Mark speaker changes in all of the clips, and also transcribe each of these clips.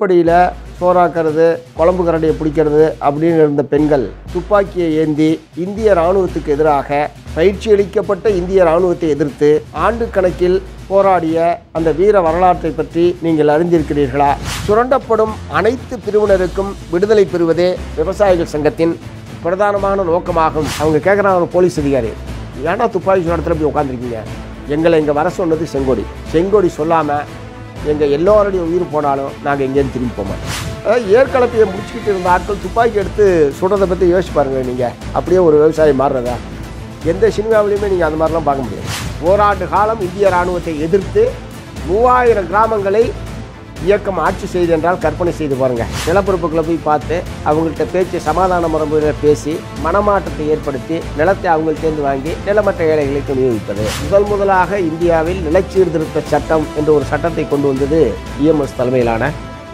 Speaker 1: அடுப்படியில் சோறாக்கிறது குழம்பு கரண்டியை பிடிக்கிறது அப்படின்னு இருந்த பெண்கள் துப்பாக்கியை ஏந்தி இந்திய இராணுவத்துக்கு எதிராக பயிற்சி அளிக்கப்பட்ட இந்திய இராணுவத்தை எதிர்த்து ஆண்டு கணக்கில் போராடிய அந்த வீர வரலாற்றை பற்றி நீங்கள் அறிந்திருக்கிறீர்களா? சுரண்டப்படும் அனைத்து பிரிவினருக்கும் விடுதலை பெறுவதே விவசாயிகள் சங்கத்தின் பிரதானமான நோக்கமாகும். அவங்க கேட்குறாங்க ஒரு போலீஸ் அதிகாரி ஏன்னா துப்பாக்கி சுரத்தில் போய் உட்காந்துருக்கீங்க எங்களை இங்கே வர சொன்னது செங்கோடி. செங்கோடி சொல்லாமல் எங்கள் எல்லோருடைய உயிர் போனாலும் நாங்கள் எங்கேயும் திரும்பி போக மாட்டோம். அதாவது ஏற்கலப்பையை முடிச்சுக்கிட்டு இருந்த ஆட்கள் துப்பாக்கி எடுத்து சுடுறதை பற்றி யோசிச்சு பாருங்கள் நீங்கள் அப்படியே ஒரு விவசாயி மாறுறதா? எந்த சினிமாவிலையுமே நீங்கள் அந்த மாதிரிலாம் பார்க்க முடியாது. ஓராண்டு காலம் இந்திய இராணுவத்தை எதிர்த்து மூவாயிரம் கிராமங்களை இயக்கம் ஆட்சி செய்து என்றால் கற்பனை செய்து பாருங்க. நிலப்பரப்புகளை போய் பார்த்து அவங்கள்ட்ட பேச்சு சமாதான முறையில் பேசி மனமாற்றத்தை ஏற்படுத்தி நிலத்தை அவங்கள்ட்டேருந்து வாங்கி நிலமற்ற ஏழைகளுக்கு விநியோகிப்பது முதல் முதலாக இந்தியாவில் நிலச்சீர்திருத்த சட்டம் என்ற ஒரு சட்டத்தை கொண்டு வந்தது இஎம்எஸ் தலைமையிலான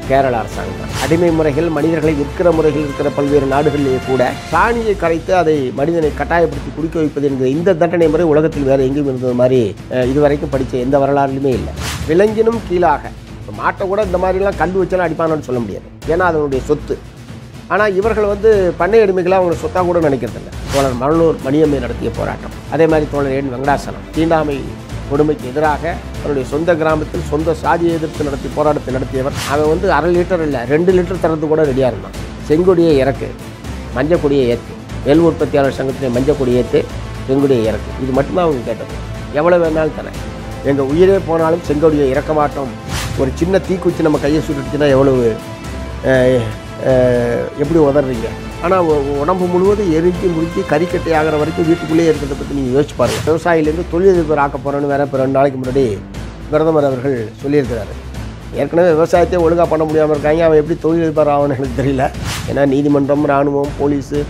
Speaker 1: கேரள அரசாங்கம். தான். அடிமை முறைகள் மனிதர்களை விற்கிற முறைகள் இருக்கிற பல்வேறு நாடுகளிலேயே கூட சாணியை கரைத்து அதை மனிதனை கட்டாயப்படுத்தி குடிக்க வைப்பது என்கிற இந்த தண்டனை முறை உலகத்தில் வேறு எங்கேயும் இருந்தது மாதிரி இதுவரைக்கும் படித்த எந்த வரலாறுலையுமே இல்லை. விலங்கினும் கீழாக மாட்டை கூட இந்த மாதிரிலாம் கல் வச்சாலும் அடிப்பானு சொல்ல முடியாது. ஏன்னா அதனுடைய சொத்து. ஆனால் இவர்கள் வந்து பண்ணை அடிமைகளை அவங்க சொத்தாக கூட நினைக்கிறதில்ல. தோழர் மணலூர் மணியம்மை நடத்திய போராட்டம். அதே மாதிரி தோழர் என். வெங்கடாசனம் தீண்டாமை கொடுமைக்கு எதிராக அவருடைய சொந்த கிராமத்தில் சொந்த சாதியை எதிர்த்து நடத்தி போராட்டத்தை நடத்தியவர். அவன் வந்து அரை லிட்டர் இல்லை ரெண்டு லிட்டர் தரது கூட ரெடியாக இருந்தான். செங்கொடியை இறக்கு மஞ்சள் கொடியை ஏற்று நெல் உற்பத்தியாளர் சங்கத்திலே மஞ்சள் ஏற்று செங்கொடியை இறக்கு. இது மட்டும்தான் அவங்க கேட்டது. எவ்வளோ வேணாலும் தரேன். எங்கள் உயிரே போனாலும் செங்கொடியை இறக்க மாட்டோம். ஒரு சின்ன தீக்குச்சி நம்ம கையை சுட்டுச்சுன்னா எவ்வளவு எப்படி உதறீங்க? ஆனால் உடம்பு முழுவதும் எரிஞ்சு முடிஞ்சு கறிக்கட்டை ஆகிற வரைக்கும் வீட்டுக்குள்ளேயே இருக்கிறத பற்றி நீங்கள் யோசிச்சு பாருங்கள் விவசாயிலேருந்து தொழிலதிபர் ஆக்க போகிறோன்னு வேற இப்போ ரெண்டு நாளைக்கு முன்னாடி பிரதமர் அவர்கள் சொல்லியிருக்கிறாரு. ஏற்கனவே விவசாயத்தை ஒழுங்காக பண்ண முடியாமல் இருக்காங்க. அவன் எப்படி தொழிலதிபர் ஆகணும்னு எனக்கு தெரியல. ஏன்னா நீதிமன்றம் இராணுவம் போலீஸு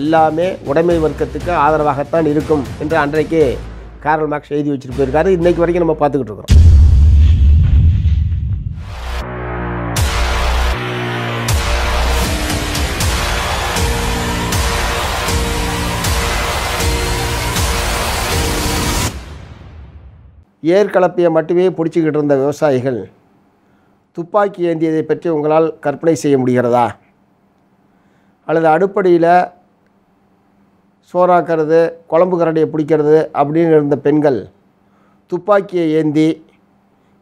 Speaker 1: எல்லாமே உடைமை வர்க்கத்துக்கு ஆதரவாகத்தான் இருக்கும் என்று அன்றைக்கே காரல் மார்க்ஸ் எழுதி வச்சுட்டு போயிருக்காரு. இன்றைக்கு வரைக்கும் நம்ம பார்த்துக்கிட்டு இருக்கிறோம். ஏற்கலப்பையை மட்டுமே பிடிச்சிக்கிட்டு இருந்த விவசாயிகள் துப்பாக்கி ஏந்தியதை பற்றி உங்களால் கற்பனை செய்ய முடிகிறதா? அல்லது அடுப்படியில் சோறாக்கிறது குழம்பு கரண்டியை பிடிக்கிறது அப்படின்னு இருந்த பெண்கள் துப்பாக்கியை ஏந்தி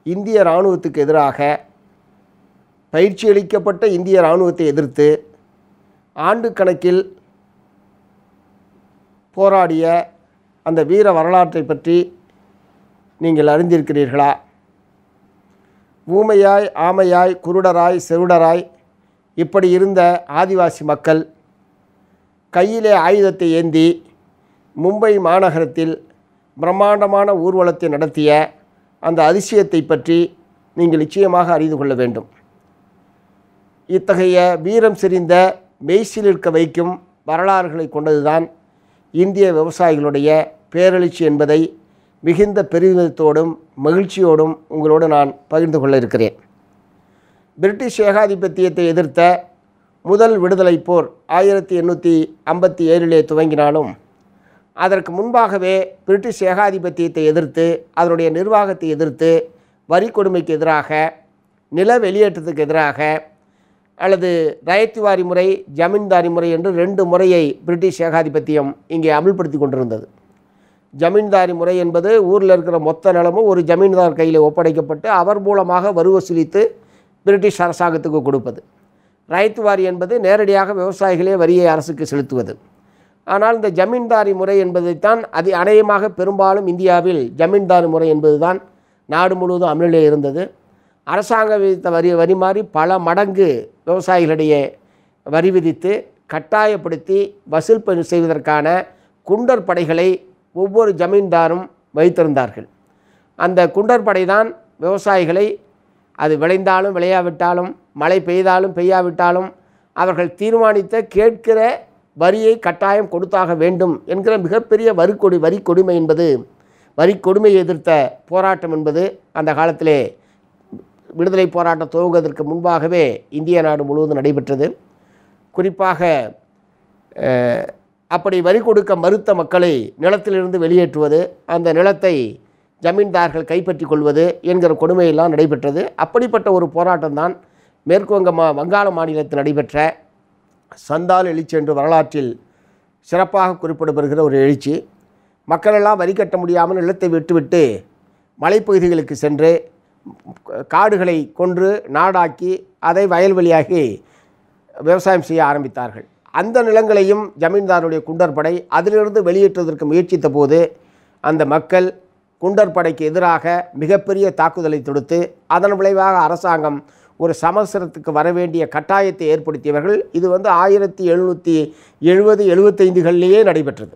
Speaker 1: இந்திய இராணுவத்துக்கு எதிராக பயிற்சி அளிக்கப்பட்ட இந்திய இராணுவத்தை எதிர்த்து ஆண்டு கணக்கில் போராடிய அந்த வீர வரலாற்றை பற்றி நீங்கள் அறிந்திருக்கிறீர்களா? ஊமையாய் ஆமையாய் குருடராய் செருடராய் இப்படி இருந்த ஆதிவாசி மக்கள் கையிலே ஆயுதத்தை ஏந்தி மும்பை மாநகரத்தில் பிரம்மாண்டமான ஊர்வலத்தை நடத்திய அந்த அதிசயத்தை பற்றி நீங்கள் நிச்சயமாக அறிந்து கொள்ள வேண்டும். இத்தகைய வீரம் செறிந்த மெய்சிலிருக்க வைக்கும் வரலாறுகளை கொண்டதுதான் இந்திய விவசாயிகளுடைய பேரெழுச்சி என்பதை மிகுந்த பெருமிதத்தோடும் மகிழ்ச்சியோடும் உங்களோடு நான் பகிர்ந்து கொள்ள இருக்கிறேன். பிரிட்டிஷ் ஏகாதிபத்தியத்தை எதிர்த்த முதல் விடுதலை போர் ஆயிரத்தி எண்ணூற்றி ஐம்பத்தி ஏழிலே துவங்கினாலும் அதற்கு முன்பாகவே பிரிட்டிஷ் ஏகாதிபத்தியத்தை எதிர்த்து அதனுடைய நிர்வாகத்தை எதிர்த்து வரி கொடுமைக்கு எதிராக நில வெளியேற்றத்துக்கு எதிராக அல்லது ரயத்துவாரி முறை ஜமீன்தாரி முறை என்று ரெண்டு முறையை பிரிட்டிஷ் ஏகாதிபத்தியம் இங்கே அமல்படுத்தி கொண்டிருந்தது. ஜமீன்தாரி முறை என்பது ஊரில் இருக்கிற மொத்த நிலமும் ஒரு ஜமீன்தார் கையில் ஒப்படைக்கப்பட்டு அவர் மூலமாக வரி வசூலித்து பிரிட்டிஷ் அரசாங்கத்துக்கு கொடுப்பது. ரைத்துவாரி என்பது நேரடியாக விவசாயிகளே வரியை அரசுக்கு செலுத்துவது. ஆனால் இந்த ஜமீன்தாரி முறை என்பதைத்தான் அது அநேகமாக பெரும்பாலும் இந்தியாவில் ஜமீன்தாரி முறை என்பதுதான் நாடு முழுவதும் அமலிலே இருந்தது. அரசாங்கம் விதித்த வரி வரி மாறி பல மடங்கு விவசாயிகளிடையே வரி விதித்து கட்டாயப்படுத்தி வசூல் பணி செய்வதற்கான குண்டர் படைகளை ஒவ்வொரு ஜமீன்தாரும் வைத்திருந்தார்கள். அந்த குண்டற்படை தான் விவசாயிகளை அது விளைந்தாலும் விளையாவிட்டாலும் மழை பெய்தாலும் பெய்யாவிட்டாலும் அவர்கள் தீர்மானித்த கேட்கிற வரியை கட்டாயம் கொடுத்தாக வேண்டும் என்கிற மிகப்பெரிய வரிக்கொடி வரி கொடுமை என்பது வரி கொடுமையை எதிர்த்த போராட்டம் என்பது அந்த காலத்திலே விடுதலை போராட்டம் துவங்குவதற்கு முன்பாகவே இந்திய நாடு முழுவதும் நடைபெற்றது. குறிப்பாக அப்படி வரி கொடுக்க மறுத்த மக்களை நிலத்திலிருந்து வெளியேற்றுவது அந்த நிலத்தை ஜமீன்தார்கள் கைப்பற்றி கொள்வது என்கிற கொடுமையெல்லாம் நடைபெற்றது. அப்படிப்பட்ட ஒரு போராட்டம் தான் மேற்கு வங்க மா வங்காள மாநிலத்தில் நடைபெற்ற சந்தால் எழுச்சி என்று வரலாற்றில் சிறப்பாக குறிப்பிடப்படுகிற ஒரு எழுச்சி. மக்களெல்லாம் வரி கட்ட முடியாமல் நிலத்தை விட்டுவிட்டு மலைப்பகுதிகளுக்கு சென்று காடுகளை கொன்று நாடாக்கி அதை வயல்வெளியாகி விவசாயம் செய்ய ஆரம்பித்தார்கள். அந்த நிலங்களையும் ஜமீன்தாருடைய குண்டற்படை அதிலிருந்து வெளியேற்றுவதற்கு முயற்சித்த போது அந்த மக்கள் குண்டற்படைக்கு எதிராக மிகப்பெரிய தாக்குதலை தொடுத்து அதன் விளைவாக அரசாங்கம் ஒரு சமசரத்துக்கு வர வேண்டிய கட்டாயத்தை ஏற்படுத்தியவர்கள் இது வந்து ஆயிரத்தி எழுநூற்றி எழுபது எழுபத்தைந்துகள்லேயே நடைபெற்றது.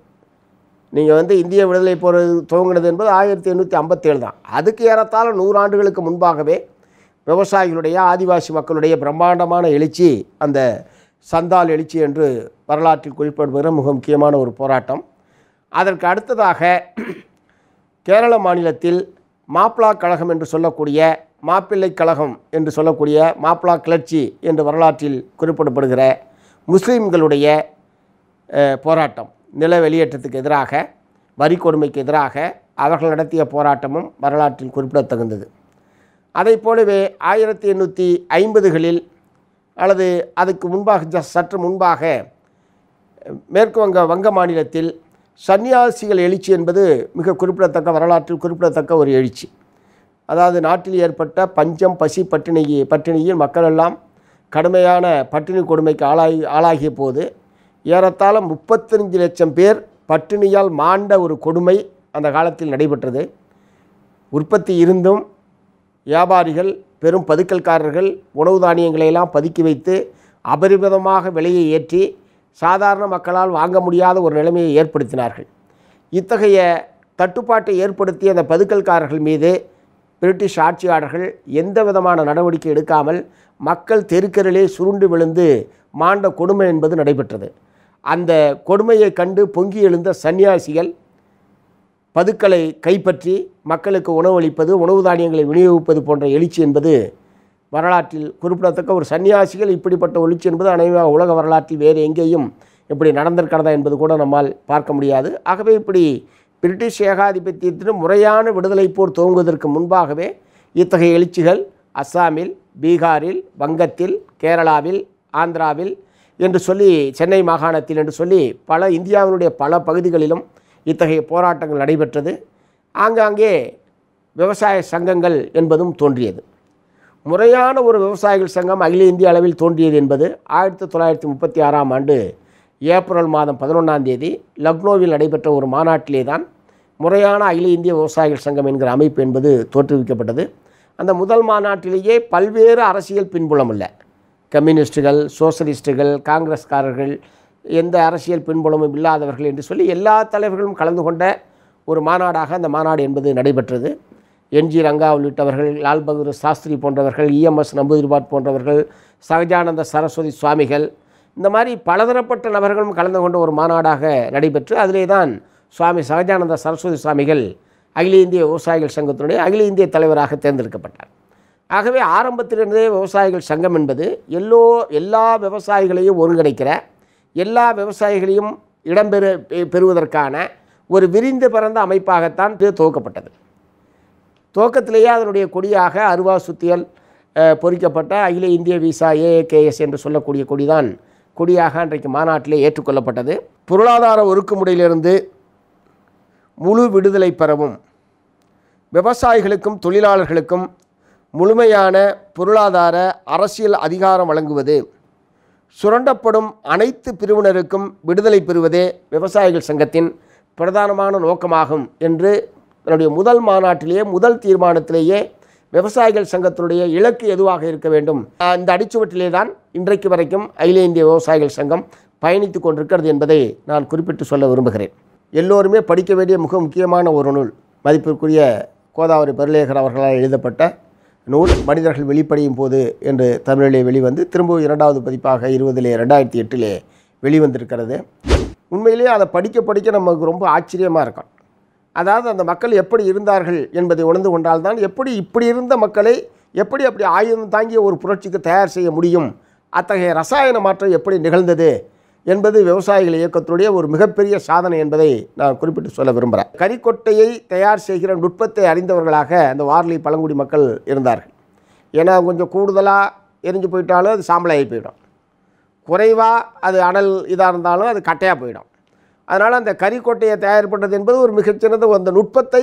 Speaker 1: நீங்கள் வந்து இந்திய விடுதலை போர் துவங்கினது என்பது ஆயிரத்தி எண்ணூற்றி ஐம்பத்தேழு தான். அதுக்கு ஏறத்தாழ நூறாண்டுகளுக்கு முன்பாகவே விவசாயிகளுடைய ஆதிவாசி மக்களுடைய பிரம்மாண்டமான எழுச்சி அந்த சந்தால் எழுச்சி என்று வரலாற்றில் குறிப்பிடப்படுகிற மிக முக்கியமான ஒரு போராட்டம். அதற்கு அடுத்ததாக கேரள மாநிலத்தில் மாப்பிளா கழகம் என்று சொல்லக்கூடிய மாப்பிள்ளை கழகம் என்று சொல்லக்கூடிய மாப்பிளா கிளர்ச்சி என்று வரலாற்றில் குறிப்பிடப்படுகிற முஸ்லீம்களுடைய போராட்டம் நில வெளியேற்றத்துக்கு எதிராக வரி கொடுமைக்கு எதிராக அவர்கள் நடத்திய போராட்டமும் வரலாற்றில் குறிப்பிடத்தகுந்தது. அதைப் போலவே ஆயிரத்தி எண்ணூற்றி ஐம்பதுகளில் அல்லது அதுக்கு முன்பாக சற்று முன்பாக மேற்கு வங்க வங்க மாநிலத்தில் சன்னியாசிகள் எழுச்சி என்பது மிக குறிப்பிடத்தக்க வரலாற்றில் குறிப்பிடத்தக்க ஒரு எழுச்சி. அதாவது நாட்டில் ஏற்பட்ட பஞ்சம் பசி பட்டினி பட்டினியில் மக்கள் எல்லாம் கடுமையான பட்டினி கொடுமைக்கு ஆளாகி ஆளாகிய போது ஏறத்தாழ முப்பத்தஞ்சு லட்சம் பேர் பட்டினியால் மாண்ட ஒரு கொடுமை அந்த காலத்தில் நடைபெற்றது. உற்பத்தி இருந்தும் வியாபாரிகள் பெரும் பதுக்கல்காரர்கள் உணவு தானியங்களை எல்லாம் பதுக்கி வைத்து அபரிமிதமாக விலையை ஏற்றி சாதாரண மக்களால் வாங்க முடியாத ஒரு நிலைமையை ஏற்படுத்தினார்கள். இத்தகைய தட்டுப்பாட்டை ஏற்படுத்திய அந்த பதுக்கல்காரர்கள் மீது பிரிட்டிஷ் ஆட்சியாளர்கள் எந்த விதமான நடவடிக்கை எடுக்காமல் மக்கள் தெருக்கரிலே சுருண்டு விழுந்து மாண்ட கொடுமை என்பது நடைபெற்றது. அந்த கொடுமையை கண்டு பொங்கி எழுந்த சன்னியாசிகள் பதுக்களை கைப்பற்றி மக்களுக்கு உணவளிப்பது உணவு தானியங்களை விநியோகிப்பது போன்ற எழுச்சி என்பது வரலாற்றில் குறிப்பிடத்தக்க ஒரு சன்னியாசிகள் இப்படிப்பட்ட எழுச்சி என்பது அனைவரும் உலக வரலாற்றில் வேறு எங்கேயும் இப்படி நடந்திருக்கிறதா என்பது கூட நம்மால் பார்க்க முடியாது. ஆகவே இப்படி பிரிட்டிஷ் ஏகாதிபத்தியத்தின் முறையான விடுதலை போர் துவங்குவதற்கு முன்பாகவே இத்தகைய எழுச்சிகள் அஸ்ஸாமில் பீகாரில் வங்கத்தில் கேரளாவில் ஆந்திராவில் என்று சொல்லி சென்னை மாகாணத்தில் என்று சொல்லி பல இந்தியாவினுடைய பல பகுதிகளிலும் இத்தகைய போராட்டங்கள் நடைபெற்றது. ஆங்காங்கே விவசாய சங்கங்கள் என்பதும் தோன்றியது. முறையான ஒரு விவசாயிகள் சங்கம் அகில இந்திய அளவில் தோன்றியது என்பது ஆயிரத்தி தொள்ளாயிரத்தி முப்பத்தி ஆறாம் ஆண்டு ஏப்ரல் மாதம் பதினொன்றாம் தேதி லக்னோவில் நடைபெற்ற ஒரு மாநாட்டிலே தான் முறையான அகில இந்திய விவசாயிகள் சங்கம் என்கிற அமைப்பு என்பது தோற்றுவிக்கப்பட்டது. அந்த முதல் மாநாட்டிலேயே பல்வேறு அரசியல் பின்புலம் இல்லை கம்யூனிஸ்டுகள் சோசலிஸ்டுகள் காங்கிரஸ்காரர்கள் எந்த அரசியல் பின்புலமும் இல்லாதவர்கள் என்று சொல்லி எல்லா தலைவர்களும் கலந்து கொண்ட ஒரு மாநாடாக அந்த மாநாடு என்பது நடைபெற்றது. என்ஜி ரங்கா உள்ளிட்டவர்கள் லால் பகதூர் சாஸ்திரி போன்றவர்கள் இஎம்எஸ் நம்பூதிரிபாத் போன்றவர்கள் சகஜானந்த சரஸ்வதி சுவாமிகள் இந்த மாதிரி பலதரப்பட்ட நபர்களும் கலந்து கொண்ட ஒரு மாநாடாக நடைபெற்று அதிலே தான் சுவாமி சகஜானந்த சரஸ்வதி சுவாமிகள் அகில இந்திய விவசாயிகள் சங்கத்தினுடைய அகில இந்திய தலைவராக தேர்ந்தெடுக்கப்பட்டார். ஆகவே ஆரம்பத்திலிருந்தே விவசாயிகள் சங்கம் என்பது எல்லோ எல்லா விவசாயிகளையும் ஒருங்கிணைக்கிற எல்லா விவசாயிகளையும் இடம்பெறு பெறுவதற்கான ஒரு விரிந்து பிறந்த அமைப்பாகத்தான் இது துவக்கப்பட்டது. துவக்கத்திலேயே அதனுடைய கொடியாக அருவா சுத்தியல் பொறிக்கப்பட்ட அகில இந்திய விசா ஏஏகேஎஸ் என்று சொல்லக்கூடிய கொடிதான் கொடியாக அன்றைக்கு மாநாட்டிலே ஏற்றுக்கொள்ளப்பட்டது. பொருளாதார ஒடுக்குமுறையிலிருந்து முழு விடுதலை பெறவும் விவசாயிகளுக்கும் தொழிலாளர்களுக்கும் முழுமையான பொருளாதார அரசியல் அதிகாரம் வழங்குவது சுரண்டப்படும் அனைத்து பிரிவினருக்கும் விடுதலை பெறுவதே விவசாயிகள் சங்கத்தின் பிரதானமான நோக்கமாகும் என்று தன்னுடைய முதல் மாநாட்டிலேயே முதல் தீர்மானத்திலேயே விவசாயிகள் சங்கத்தினுடைய இலக்கு எதுவாக இருக்க வேண்டும்? இந்த அடிச்சுவட்டிலே தான் இன்றைக்கு வரைக்கும் அகில இந்திய விவசாயிகள் சங்கம் பயணித்து கொண்டிருக்கிறது என்பதை நான் குறிப்பிட்டு சொல்ல விரும்புகிறேன். எல்லோருமே படிக்க வேண்டிய மிக முக்கியமான ஒரு நூல் மதிப்பிற்குரிய கோதாவரி பருளேகர் அவர்களால் எழுதப்பட்ட நூல் மனிதர்கள் வெளிப்படையும் போது என்று தமிழிலே வெளிவந்து திரும்பவும் இரண்டாவது பதிப்பாக இருபதிலே ரெண்டாயிரத்தி எட்டிலே வெளிவந்திருக்கிறது. உண்மையிலேயே அதை படிக்க படிக்க நமக்கு ரொம்ப ஆச்சரியமாக இருக்கும். அதாவது அந்த மக்கள் எப்படி இருந்தார்கள் என்பதை உணர்ந்து கொண்டால்தான் எப்படி இப்படி இருந்த மக்களை எப்படி அப்படி ஆயுதம் தாங்கிய ஒரு புரட்சிக்கு தயார் செய்ய முடியும்? அத்தகைய ரசாயன மாற்றம் எப்படி நிகழ்ந்தது? என்பது விவசாயிகள் இயக்கத்துடைய ஒரு மிகப்பெரிய சாதனை என்பதை நான் குறிப்பிட்டு சொல்ல விரும்புகிறேன். கறிக்கொட்டையை தயார் செய்கிற நுட்பத்தை அறிந்தவர்களாக அந்த வார்லி பழங்குடி மக்கள் இருந்தார்கள். ஏன்னா கொஞ்சம் கூடுதலாக எரிஞ்சு போயிட்டாலும் அது சாம்பலாகி போயிடும். குறைவாக அது அனல் இதாக இருந்தாலும் அது கட்டையாக போயிடும். அதனால் அந்த கறிக்கொட்டையை தயார் பண்ணுறது என்பது ஒரு மிகச்சிறந்த அந்த நுட்பத்தை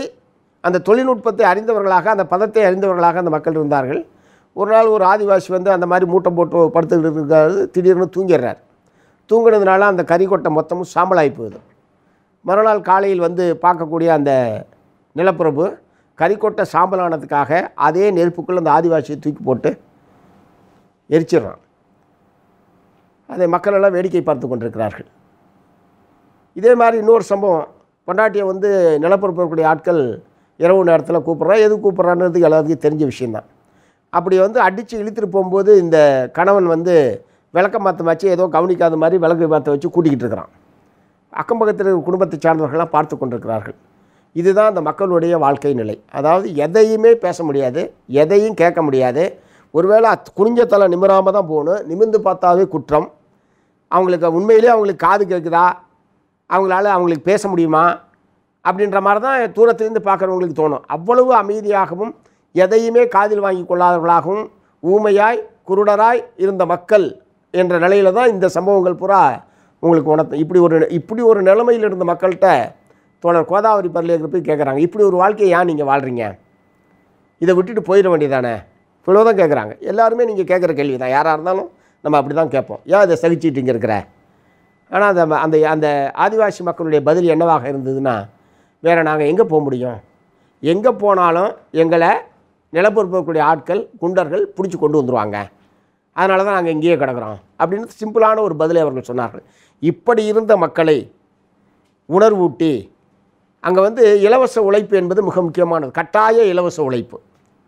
Speaker 1: அந்த தொழில்நுட்பத்தை அறிந்தவர்களாக அந்த பதத்தை அறிந்தவர்களாக அந்த மக்கள் இருந்தார்கள். ஒரு நாள் ஒரு ஆதிவாசி வந்து அந்த மாதிரி மூட்டை போட்டு படுத்துக்கிட்டு இருக்காரு திடீர்னு தூங்கிடுறார். தூங்கினதுனால அந்த கறிக்கொட்டை மொத்தமும் சாம்பலாகி போகுது. மறுநாள் காலையில் வந்து பார்க்கக்கூடிய அந்த நிலப்பிரபு கறிக்கொட்டை சாம்பலானதுக்காக அதே நெருப்புக்குள்ளே அந்த ஆதிவாசியை தூக்கி போட்டு எரிச்சிடுறான். அதை மக்களெல்லாம் வேடிக்கை பார்த்து கொண்டிருக்கிறார்கள். இதே மாதிரி இன்னொரு சம்பவம். பொண்டாட்டியை வந்து நிலப்பரப்பு இருக்கக்கூடிய ஆட்கள் இரவு நேரத்தில் கூப்பிட்றான் எது கூப்பிட்றான்றது எல்லாத்துக்கும் தெரிஞ்ச விஷயந்தான் அப்படி வந்து அடித்து இழுத்துட்டு போகும்போது இந்த கணவன் வந்து விளக்க மாற்ற வச்சு ஏதோ கவனிக்காத மாதிரி விளக்கு மாற்ற வச்சு கூட்டிக்கிட்டு இருக்கிறான். அக்கம் பக்கத்தில் இருக்கிற குடும்பத்தை சார்ந்தவர்கள்லாம் பார்த்து கொண்டிருக்கிறார்கள். இதுதான் அந்த மக்களுடைய வாழ்க்கை நிலை. அதாவது எதையுமே பேச முடியாது எதையும் கேட்க முடியாது. ஒருவேளை அத்- குனிஞ்ச தலை நிமிராமல் தான் போகணும் நிமிர்ந்து பார்த்தாவே குற்றம். அவங்களுக்கு உண்மையிலேயே அவங்களுக்கு காது கேட்குதா? அவங்களால அவங்களுக்கு பேச முடியுமா? அப்படின்ற மாதிரி தான் தூரத்திலிருந்து பார்க்குறவங்களுக்கு தோணும். அவ்வளவு அமைதியாகவும் எதையுமே காதில் வாங்கி கொள்ளாதவர்களாகவும் ஊமையாய் குருடராய் இருந்த மக்கள் என்ற நிலையில தான் இந்த சம்பவங்கள் பூரா உங்களுக்கு உணர்த்து இப்படி ஒரு இப்படி ஒரு நிலைமையில் இருந்த மக்கள்கிட்ட தோழர் கோதாவரி பரலேக்கர் போய் கேட்குறாங்க இப்படி ஒரு வாழ்க்கையை ஏன் நீங்கள் வாழ்கிறீங்க இதை விட்டுட்டு போயிட வேண்டியதானே? இவ்வளோ தான் கேட்குறாங்க எல்லாருமே நீங்கள் கேட்குற கேள்வி தான் யாராக இருந்தாலும் நம்ம அப்படி தான் கேட்போம். ஏன் இதை சகிச்சிட்டு இங்கே இருக்கிற? ஆனால் அந்த அந்த அந்த ஆதிவாசி மக்களுடைய பதில் என்னவாக இருந்ததுன்னா வேறு நாங்கள் எங்கே போக முடியும்? எங்கே போனாலும் எங்களை நிலப்பொறுப்பக்கூடிய ஆட்கள் குண்டர்கள் பிடிச்சி கொண்டு வந்துருவாங்க. அதனால தான் நாங்கள் இங்கேயே கிடக்குறோம். அப்படின்னு சிம்பிளான ஒரு பதிலை அவர்கள் சொன்னார்கள். இப்படி இருந்த மக்களை உணர்வூட்டி அங்கே வந்து இலவச உழைப்பு என்பது மிக முக்கியமானது. கட்டாய இலவச உழைப்பு.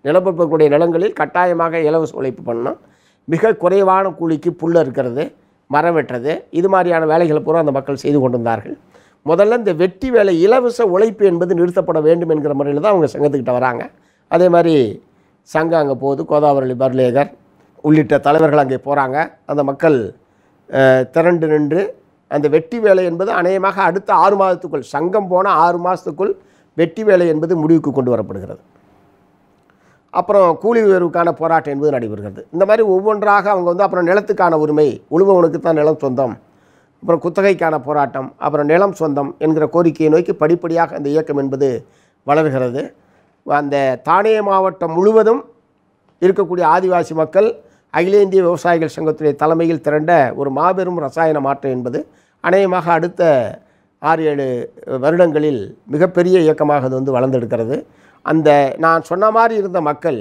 Speaker 1: நிலப்பரப்பக்கூடிய நிலங்களில் கட்டாயமாக இலவச உழைப்பு பண்ணணும். மிக குறைவான கூலிக்கு புல் இருக்கிறது மரம் வெட்டுறது இது மாதிரியான வேலைகளை பூரா அந்த மக்கள் செய்து கொண்டிருந்தார்கள். முதல்ல இந்த வெட்டி வேலை இலவச உழைப்பு என்பது நிறுத்தப்பட வேண்டும் என்கிற முறையில் தான் அவங்க சங்கத்துக்கிட்ட வராங்க. அதே மாதிரி சங்கம் அங்கே போகுது. கோதாவரி பர்லேகர் உள்ளிட்ட தலைவர்கள் அங்கே போகிறாங்க அந்த மக்கள் திரண்டு நின்று அந்த வெட்டி வேலை என்பது அநேகமாக அடுத்த ஆறு மாதத்துக்குள் சங்கம் போன ஆறு மாதத்துக்குள் வெட்டி வேலை என்பது முடிவுக்கு கொண்டு வரப்படுகிறது. அப்புறம் கூலி உயர்வுக்கான போராட்டம் என்பது நடைபெறுகிறது. இந்த மாதிரி ஒவ்வொன்றாக அவங்க வந்து அப்புறம் நிலத்துக்கான உரிமை உழுபவனுக்கு தான் நிலம் சொந்தம் அப்புறம் குத்தகைக்கான போராட்டம் அப்புறம் நிலம் சொந்தம் என்கிற கோரிக்கையை நோக்கி படிப்படியாக அந்த இயக்கம் என்பது வளர்கிறது. அந்த தானே மாவட்டம் முழுவதும் இருக்கக்கூடிய ஆதிவாசி மக்கள் அகில இந்திய விவசாயிகள் சங்கத்துடைய தலைமையில் திரண்ட ஒரு மாபெரும் ரசாயன மாற்றம் என்பது அநேகமாக அடுத்த ஆறு ஏழு வருடங்களில் மிகப்பெரிய இயக்கமாக அது வந்து வளர்ந்தெடுக்கிறது அந்த நான் சொன்ன மாதிரி இருந்த மக்கள்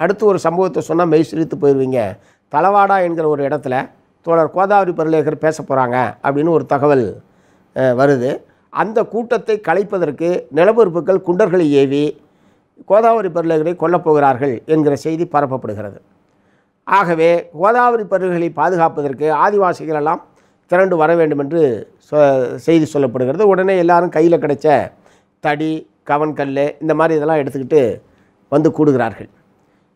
Speaker 1: அடுத்து ஒரு சம்பவத்தை சொன்னால் மெய் சிரித்து போயிடுவீங்க தலவாடா என்கிற ஒரு இடத்துல தோழர் கோதாவரி பரலேகர் பேச போகிறாங்க அப்படின்னு ஒரு தகவல் வருது. அந்த கூட்டத்தை கலைப்பதற்கு நிலப்பொறுப்புகள் குண்டர்களை ஏவி கோதாவரி பருளகரை கொல்லப் போகிறார்கள் என்கிற செய்தி பரப்பப்படுகிறது. ஆகவே கோதாவரி பருகளை பாதுகாப்பதற்கு ஆதிவாசிகள் எல்லாம் திரண்டு வர வேண்டும் என்று சொ செய்தி சொல்லப்படுகிறது. உடனே எல்லாரும் கையில் கிடைச்ச தடி கவன்கல் இந்த மாதிரி இதெல்லாம் எடுத்துக்கிட்டு வந்து கூடுகிறார்கள்.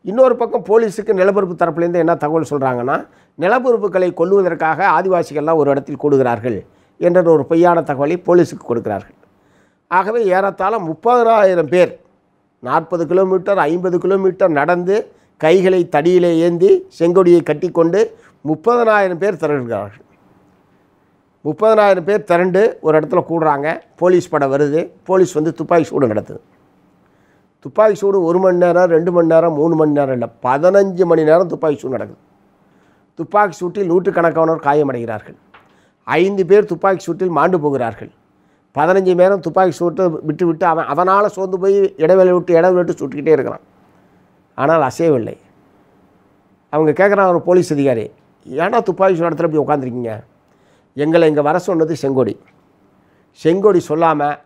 Speaker 1: இன்னொரு பக்கம் போலீஸுக்கு நிலப்பரப்பு தரப்புலேருந்து என்ன தகவல் சொல்கிறாங்கன்னா நிலப்பரப்புகளை கொல்லுவதற்காக ஆதிவாசிகள்லாம் ஒரு இடத்தில் கூடுகிறார்கள் என்ற ஒரு பொய்யான தகவலை போலீஸுக்கு கொடுக்கிறார்கள். ஆகவே ஏறத்தாழ முப்பதாயிரம் பேர் நாற்பது கிலோமீட்டர் ஐம்பது கிலோமீட்டர் நடந்து கைகளை தடியிலே ஏந்தி செங்கொடியை கட்டிக்கொண்டு முப்பதனாயிரம் பேர் திரண்டுகிறார்கள். முப்பதனாயிரம் பேர் திரண்டு ஒரு இடத்துல கூடுறாங்க. போலீஸ் படம் வருது. போலீஸ் வந்து துப்பாக்கி சூடு நடத்துது. துப்பாக்கி சூடு ஒரு மணி நேரம் ரெண்டு மணி நேரம் மூணு மணி நேரம் இல்லை. பதினஞ்சு மணி நேரம் துப்பாக்கி சூடு நடக்குது. துப்பாக்கி சூட்டில் நூற்றுக்கணக்கானோர் காயமடைகிறார்கள். ஐந்து பேர் துப்பாக்கி சூட்டில் மாண்டு போகிறார்கள். பதினஞ்சு நேரம் துப்பாக்கி சூட்டை விட்டு விட்டு அவன் அவனால் சோர்ந்து போய் இடைவேளை விட்டு இடைவெளி விட்டு சுட்டுக்கிட்டே இருக்கிறான். ஆனால் அசையவில்லை. அவங்க கேட்குறாங்க ஒரு போலீஸ் அதிகாரி ஏன்னா துப்பாக்கி சூடு இடத்துல போய் உட்காந்துருக்கீங்க எங்களை இங்கே வர சொன்னது செங்கோடி. செங்கோடி சொல்லாமல்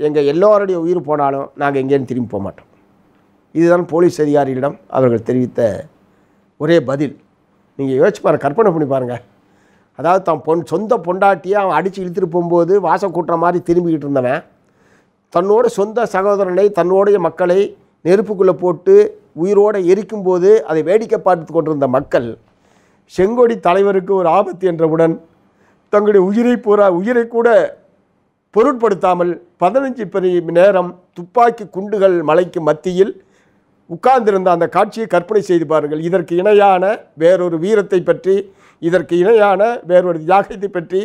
Speaker 1: எங்கள் எல்லோருடைய உயிர் போனாலும் நாங்கள் எங்கேயும் திரும்பி போக மாட்டோம். இதுதான் போலீஸ் அதிகாரிகளிடம் அவர்கள் தெரிவித்த ஒரே பதில். நீங்கள் யோசிச்சு பாருங்க கற்பனை பண்ணி பாருங்கள் அதாவது தன் பொன் சொந்த பொண்டாட்டியை அவன் அடித்து இழுத்துட்டு போகும்போது வாசம் கூட்டுற மாதிரி திரும்பிக்கிட்டு இருந்தவன் தன்னோட சொந்த சகோதரனை தன்னோடைய மக்களை நெருப்புக்குள்ளே போட்டு உயிரோடு எரிக்கும்போது அதை வேடிக்கை பார்த்து கொண்டிருந்த மக்கள் செங்கோடி தலைவருக்கு ஒரு ஆபத்து என்றவுடன் தங்களுடைய உயிரை பூரா உயிரை கூட பொருட்படுத்தாமல் பதினஞ்சு பெரிய நேரம் துப்பாக்கி குண்டுகள் மலைக்கு மத்தியில் உட்கார்ந்திருந்த அந்த காட்சியை கற்பனை செய்து பாருங்கள். இதற்கு இணையான வேறொரு வீரத்தை பற்றி இதற்கு இணையான வேறொரு தியாகத்தை பற்றி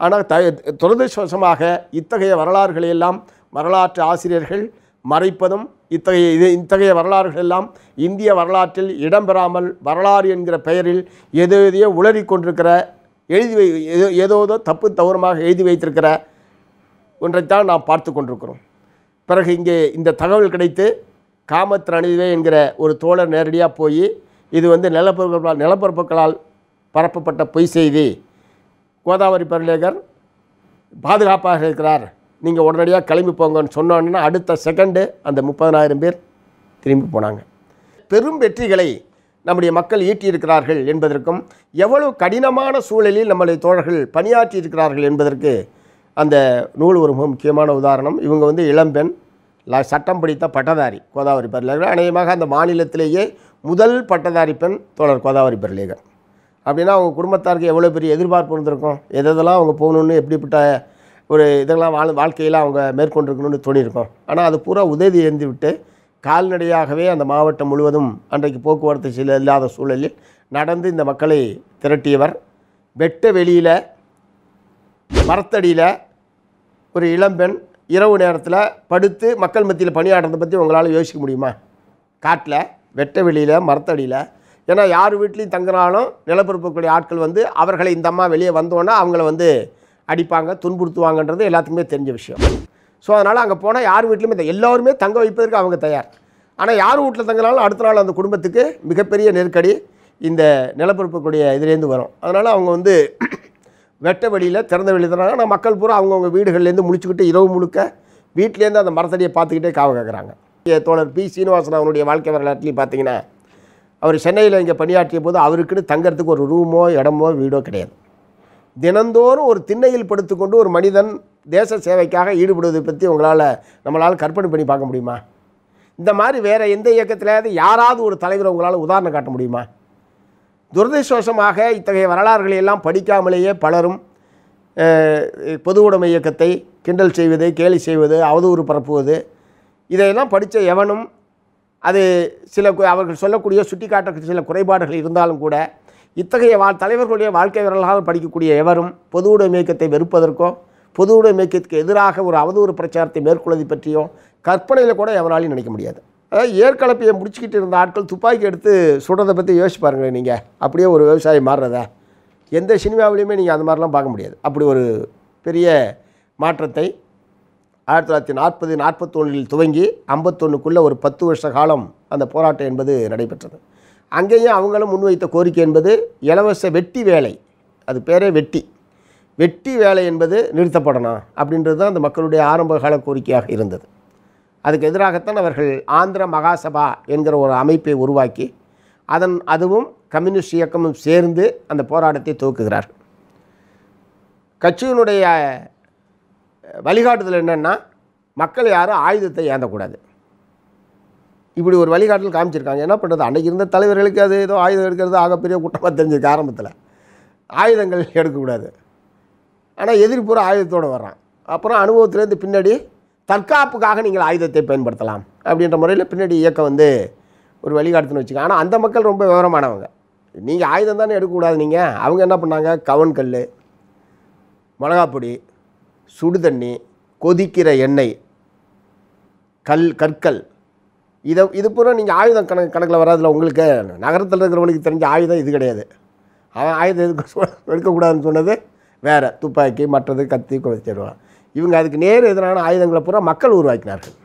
Speaker 1: ஆனால் த துரதிருஷ்டவசமாக இத்தகைய வரலாறுகளை எல்லாம் வரலாற்று ஆசிரியர்கள் மறைப்பதும் இத்தகைய இது இத்தகைய வரலாறுகள் எல்லாம் இந்திய வரலாற்றில் இடம்பெறாமல் வரலாறு என்கிற பெயரில் ஏதோ எதையோ உளறி கொண்டிருக்கிற எழுதி வை ஏதோ ஏதோ ஏதோ தப்பு தவறுமாக எழுதி வைத்திருக்கிற ஒன்றைத்தான் நாம் பார்த்து கொண்டிருக்கிறோம். பிறகு இங்கே இந்த தகவல் கிடைத்து காமத் ரணிவே என்கிற ஒரு தோழர் நேரடியாக போய் இது வந்து நிலப்பரப்புகளால் நிலப்பரப்புகளால் பரப்பப்பட்ட பொய் செய்தி. கோதாவரி பரிலேகர் பாதுகாப்பாக இருக்கிறார். நீங்கள் உடனடியாக கிளம்பி போங்கன்னு சொன்னோன்னா அடுத்த செகண்டு அந்த முப்பதனாயிரம் பேர் திரும்பி போனாங்க. பெரும் வெற்றிகளை நம்முடைய மக்கள் ஈட்டியிருக்கிறார்கள் என்பதற்கும் எவ்வளவு கடினமான சூழலில் நம்முடைய தோழர்கள் பணியாற்றி இருக்கிறார்கள் என்பதற்கு அந்த நூல் ஒரு மிக முக்கியமான உதாரணம். இவங்க வந்து இளம்பெண் ல- சட்டம் படித்த பட்டதாரி கோதாவரி பரலேகர் அநேகமாக அந்த மாநிலத்திலேயே முதல் பட்டதாரி பெண் தோழர் கோதாவரி பரலேகர் அப்படின்னா அவங்க குடும்பத்தாருக்கு எவ்வளோ பெரிய எதிர்பார்ப்பு இருந்திருக்கும்? எதெல்லாம் அவங்க போகணுன்னு எப்படிப்பட்ட ஒரு இதெல்லாம் வாழ் வாழ்க்கையில் அவங்க மேற்கொண்டிருக்கணும்னு தோணியிருக்கும். ஆனால் அது பூரா உதவி எழுந்து விட்டு கால்நடையாகவே அந்த மாவட்டம் முழுவதும் அன்றைக்கு போக்குவரத்து சில இல்லாத சூழலில் நடந்து இந்த மக்களை திரட்டியவர். வெட்ட வெளியில் மரத்தடியில் ஒரு இளம்பெண் இரவு நேரத்தில் படுத்து மக்கள் மத்தியில் பணியாடுறதை பற்றி உங்களால் யோசிக்க முடியுமா? காட்டில் வெட்ட வெளியில் மரத்தடியில். ஏன்னா யார் வீட்லேயும் தங்குனாலும் நிலப்பரப்புக்கூடிய ஆட்கள் வந்து அவர்களை இந்த அம்மா வெளியே வந்தோன்னா அவங்கள வந்து அடிப்பாங்க துன்புறுத்துவாங்கன்றது எல்லாத்துக்குமே தெரிஞ்ச விஷயம். ஸோ அதனால் அங்கே போனால் யார் வீட்லையுமே த- எல்லாருமே தங்க வைப்பதற்கு அவங்க தயார். ஆனால் யார் வீட்டில் தங்கினாலும் அடுத்த நாள் அந்த குடும்பத்துக்கு மிகப்பெரிய நெருக்கடி இந்த நிலப்பரப்புக்கூடிய இதுலேருந்து வரும். அதனால் அவங்க வந்து வெட்ட வெளியில் திறந்த வெளியில் தராங்க ஆனால் மக்கள் பூரா அவங்கவுங்க வீடுகள்லேருந்து முழிச்சுக்கிட்டு இரவு முழுக்க வீட்டிலேருந்து அந்த மரத்தடியை பார்த்துக்கிட்டே காவ கேட்குறாங்க தோழர் பி. சீனிவாசன் அவனுடைய வாழ்க்கை வரலாற்றுலையும் பார்த்தீங்கன்னா அவர் சென்னையில் இங்கே பணியாற்றிய போது அவருக்குன்னு தங்கிறதுக்கு ஒரு ரூமோ இடமோ வீடோ கிடையாது. தினந்தோறும் ஒரு திண்ணையில் படுத்துக்கொண்டு ஒரு மனிதன் தேச சேவைக்காக ஈடுபடுவதை பற்றி உங்களால் நம்மளால் கற்பனை பண்ணி பார்க்க முடியுமா? இந்த மாதிரி வேறு எந்த இயக்கத்திலாவது யாராவது ஒரு தலைவரை உங்களால் உதாரணம் காட்ட முடியுமா? துரதிருஷ்டவசமாக இத்தகைய வரலாறுகளை எல்லாம் படிக்காமலேயே பலரும் பொது உடைமை இயக்கத்தை கிண்டல் செய்வது கேலி செய்வது அவதூறு பரப்புவது இதையெல்லாம் படித்த எவனும் அது சில அவர்கள் சொல்லக்கூடிய சுட்டிக்காட்ட சில குறைபாடுகள் இருந்தாலும் கூட இத்தகைய வா தலைவர்களுடைய வாழ்க்கை வரலாறு படிக்கக்கூடிய எவரும் பொது உடைமை இயக்கத்தை வெறுப்பதற்கோ பொது உடைமை இயக்கத்துக்கு எதிராக ஒரு அவதூறு பிரச்சாரத்தை மேற்கொள்வதை பற்றியோ கற்பனையில் கூட எவராலையும் நினைக்க முடியாது. அதாவது ஏற்கலப்பையை முடிச்சுக்கிட்டு இருந்த ஆட்கள் துப்பாக்கி எடுத்து சுடுறதை பற்றி யோசிச்சு பாருங்களேன் நீங்கள் அப்படியே ஒரு விவசாயி மாறுறதா? எந்த சினிமாவிலையுமே நீங்கள் அந்த மாதிரிலாம் பார்க்க முடியாது. அப்படி ஒரு பெரிய மாற்றத்தை ஆயிரத்தி தொள்ளாயிரத்தி நாற்பது நாற்பத்தொன்னில் துவங்கி ஐம்பத்தொன்றுக்குள்ளே ஒரு பத்து வருஷ காலம் அந்த போராட்டம் என்பது நடைபெற்றது. அங்கேயும் அவங்களும் முன்வைத்த கோரிக்கை என்பது இலவச வெட்டி வேலை. அது பேரே வெட்டி. வெட்டி வேலை என்பது நிறுத்தப்படணும் அப்படின்றது தான் அந்த மக்களுடைய ஆரம்பகால கோரிக்கையாக இருந்தது. அதுக்கு எதிராகத்தான் அவர்கள் ஆந்திர மகாசபா என்கிற ஒரு அமைப்பை உருவாக்கி அதன் அதுவும் கம்யூனிஸ்ட் இயக்கமும் சேர்ந்து அந்த போராட்டத்தை துவக்குகிறார்கள். கட்சியினுடைய வழிகாட்டுதல் என்னென்னா மக்கள் யாரும் ஆயுதத்தை ஏந்தக்கூடாது. இப்படி ஒரு வழிகாட்டல் காமிச்சிருக்காங்க. என்ன பண்ணுறது அன்றைக்கி இருந்த தலைவர்களுக்கு அது ஏதோ ஆயுதம் எடுக்கிறது ஆகப்பெரிய கூட்டமாக தெரிஞ்சிருக்கு ஆரம்பத்தில். ஆயுதங்கள் எடுக்கக்கூடாது. ஆனால் எதிர்ப்புற ஆயுதத்தோடு வர்றான். அப்புறம் அனுபவத்திலேருந்து பின்னாடி தற்காப்புக்காக நீங்கள் ஆயுதத்தை பயன்படுத்தலாம் அப்படின்ற முறையில் பின்னாடி இயக்கம் வந்து ஒரு வழிகாட்டுன்னு வச்சுக்கோங்க. ஆனால் அந்த மக்கள் ரொம்ப விவரமானவங்க. நீங்கள் ஆயுதம் தானே எடுக்கக்கூடாது நீங்கள் அவங்க என்ன பண்ணாங்க? கவன் கல் மிளகாப்பொடி சுடு தண்ணி கொதிக்கிற எண்ணெய் கல் கற்கள் இதை இது பூரா நீங்கள் ஆயுதம் கணக்கு கணக்கில் வராதுல உங்களுக்கு. நகரத்தில் இருக்கிறவங்களுக்கு தெரிஞ்ச ஆயுதம் இது கிடையாது. அவன் ஆயுதம் எதுக்கு எடுக்கக்கூடாதுன்னு சொன்னது வேறு. துப்பாக்கி மற்றது கத்தி குறைச்சிடுவான் இவங்க அதுக்கு நேர் எதிரான ஆயுதங்களை பூரா மக்கள் உருவாக்கினார்கள்.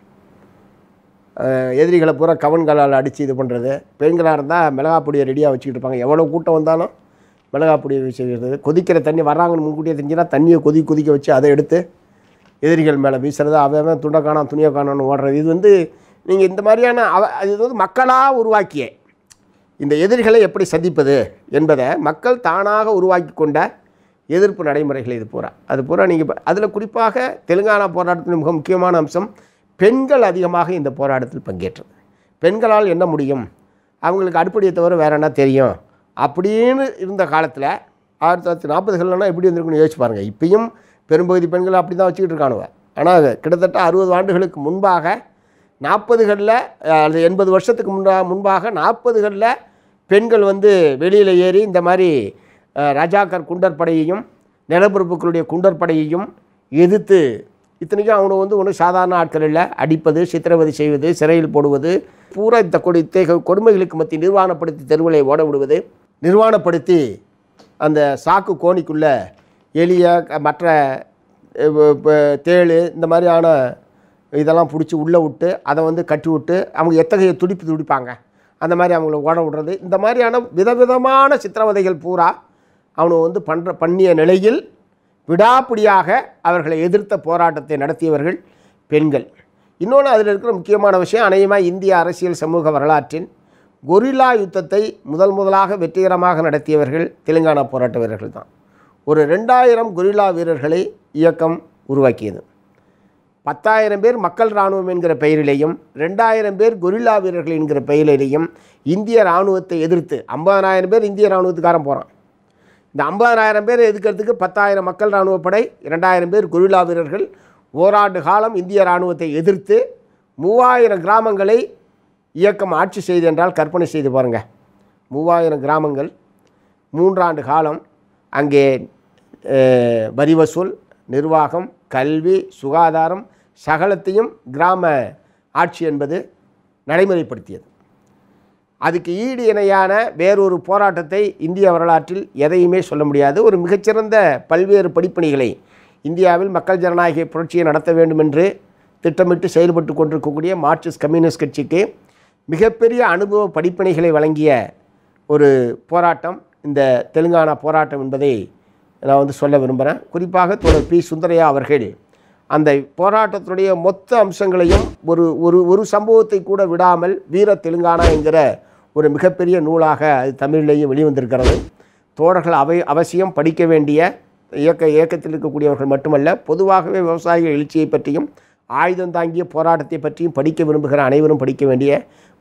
Speaker 1: எதிரிகளை பூரா கவன்களால் அடித்து இது பண்ணுறது பெண்களாக இருந்தால் மிளகா பொடியை ரெடியாக வச்சுக்கிட்டு இருப்பாங்க. எவ்வளோ கூட்டம் வந்தாலும் மிளகா பொடியை வச்சுக்கிறது கொதிக்கிற தண்ணி வராங்கன்னு முன்கூட்டியே தெரிஞ்சுன்னா தண்ணியை கொதி கொதிக்க வச்சு அதை எடுத்து எதிரிகள் மேலே வீசுறது. அவன் அவன் துண்டை காணாம் துணியை காணான்னு ஓடுறது. இது வந்து நீங்கள் இந்த மாதிரியான அவ இது வந்து மக்களாக உருவாக்கிய இந்த எதிரிகளை எப்படி சந்திப்பது என்பதை மக்கள் தானாக உருவாக்கி கொண்ட எதிர்ப்பு நடைமுறைகள் இது பூரா. அது பூரா நீங்கள் அதில் குறிப்பாக தெலுங்கானா போராட்டத்தின் மிக முக்கியமான அம்சம் பெண்கள் அதிகமாக இந்த போராட்டத்தில் பங்கேற்றது. பெண்களால் என்ன முடியும்? அவங்களுக்கு அடுப்படியை தவிர வேறு என்ன தெரியும்? அப்படின்னு இருந்த காலத்தில் ஆயிரத்தி தொள்ளாயிரத்தி நாற்பதுகள்லாம் எப்படி வந்திருக்குன்னு யோசிச்சு பாருங்கள் இப்பயும் பெரும்பகுதி பெண்கள் அப்படி தான் வச்சுக்கிட்டு இருக்கானுவ ஆனால் கிட்டத்தட்ட அறுபது ஆண்டுகளுக்கு முன்பாக நாற்பதுகளில் அது எண்பது வருஷத்துக்கு முன்னா முன்பாக நாற்பதுகளில் பெண்கள் வந்து வெளியில் ஏறி இந்த மாதிரி ராஜாக்கர் குண்டற்படையையும் நிலப்பிரபுக்களுடைய குண்டற்படையையும் எதிர்த்து இத்தனைக்கும் அவங்க வந்து ஒன்றும் சாதாரண ஆட்கள் இல்லை. அடிப்பது சித்திரவதை செய்வது சிறையில் போடுவது பூரா இந்த கொடி தே- கொடுமைகளுக்கு மத்திய நிர்வாணப்படுத்தி தெருவிலை ஓட விடுவது நிர்வாணப்படுத்தி அந்த சாக்கு கோணிக்குள்ளே எலிய க- மற்ற அஹ், தேள் இந்த மாதிரியான இதெல்லாம் பிடிச்சி உள்ளே விட்டு அதை வந்து கட்டி விட்டு அவங்க எத்தகைய துடிப்பு துடிப்பாங்க? அந்த மாதிரி அவங்கள ஓட விடுறது. இந்த மாதிரியான விதவிதமான சித்திரவதைகள் பூரா அவனை வந்து பண்ணுற பண்ணிய நிலையில் விடாப்பிடியாக அவர்களை எதிர்த்த போராட்டத்தை நடத்தியவர்கள் பெண்கள். இன்னொன்று அதில் இருக்கிற முக்கியமான விஷயம் அநேகமாக இந்திய அரசியல் சமூக வரலாற்றின் கொரில்லா யுத்தத்தை முதல் முதலாக வெற்றிகரமாக நடத்தியவர்கள் தெலுங்கானா போராட்ட வீரர்கள் தான். ஒரு ரெண்டாயிரம் கொரில்லா வீரர்களை இயக்கம் உருவாக்கியது. பத்தாயிரம் பேர் மக்கள் இராணுவம் என்கிற பெயரிலேயும் ரெண்டாயிரம் பேர் கொரில்லா வீரர்கள் என்கிற பெயரிலேயும் இந்திய இராணுவத்தை எதிர்த்து ஐம்பதனாயிரம் பேர் இந்திய இராணுவத்துக்காரன் போகிறான் இந்த ஐம்பதனாயிரம் பேர் எதிர்க்கிறதுக்கு பத்தாயிரம் மக்கள் இராணுவ படை ரெண்டாயிரம் பேர் கொரில்லா வீரர்கள் ஓராண்டு காலம் இந்திய இராணுவத்தை எதிர்த்து மூவாயிரம் கிராமங்களை இயக்கம் ஆட்சி செய்து என்றால் கற்பனை செய்து பாருங்கள் மூவாயிரம் கிராமங்கள் மூன்றாண்டு காலம் அங்கே வரி வசூல் நிர்வாகம் கல்வி சுகாதாரம் சகலத்தையும் கிராம ஆட்சி என்பது நடைமுறைப்படுத்தியது. அதுக்கு ஈடு இணையான வேறொரு போராட்டத்தை இந்திய வரலாற்றில் எதையுமே சொல்ல முடியாது. ஒரு மிகச்சிறந்த பல்வேறு படிப்பணிகளை இந்தியாவில் மக்கள் ஜனநாயக புரட்சியை நடத்த வேண்டும் என்று திட்டமிட்டு செயல்பட்டு கொண்டிருக்கக்கூடிய மார்க்சிஸ்ட் கம்யூனிஸ்ட் கட்சிக்கு மிகப்பெரிய அனுபவ படிப்பணிகளை வழங்கிய ஒரு போராட்டம் இந்த தெலுங்கானா போராட்டம் என்பதை நான் வந்து சொல்ல விரும்புகிறேன் குறிப்பாக தோழர் பி. சுந்தரையா அவர்கள் அந்த போராட்டத்துடைய மொத்த அம்சங்களையும் ஒரு ஒரு ஒரு சம்பவத்தை கூட விடாமல் வீர தெலுங்கானா என்கிற ஒரு மிகப்பெரிய நூலாக அது தமிழிலேயே வெளிவந்திருக்கிறது. தோழர்கள் அவை அவசியம் படிக்க வேண்டிய இயக்க இயக்கத்தில் இருக்கக்கூடியவர்கள் மட்டுமல்ல பொதுவாகவே விவசாயிகள் எழுச்சியை பற்றியும் ஆயுதம் தாங்கிய போராட்டத்தை பற்றியும் படிக்க விரும்புகிற அனைவரும் படிக்க வேண்டிய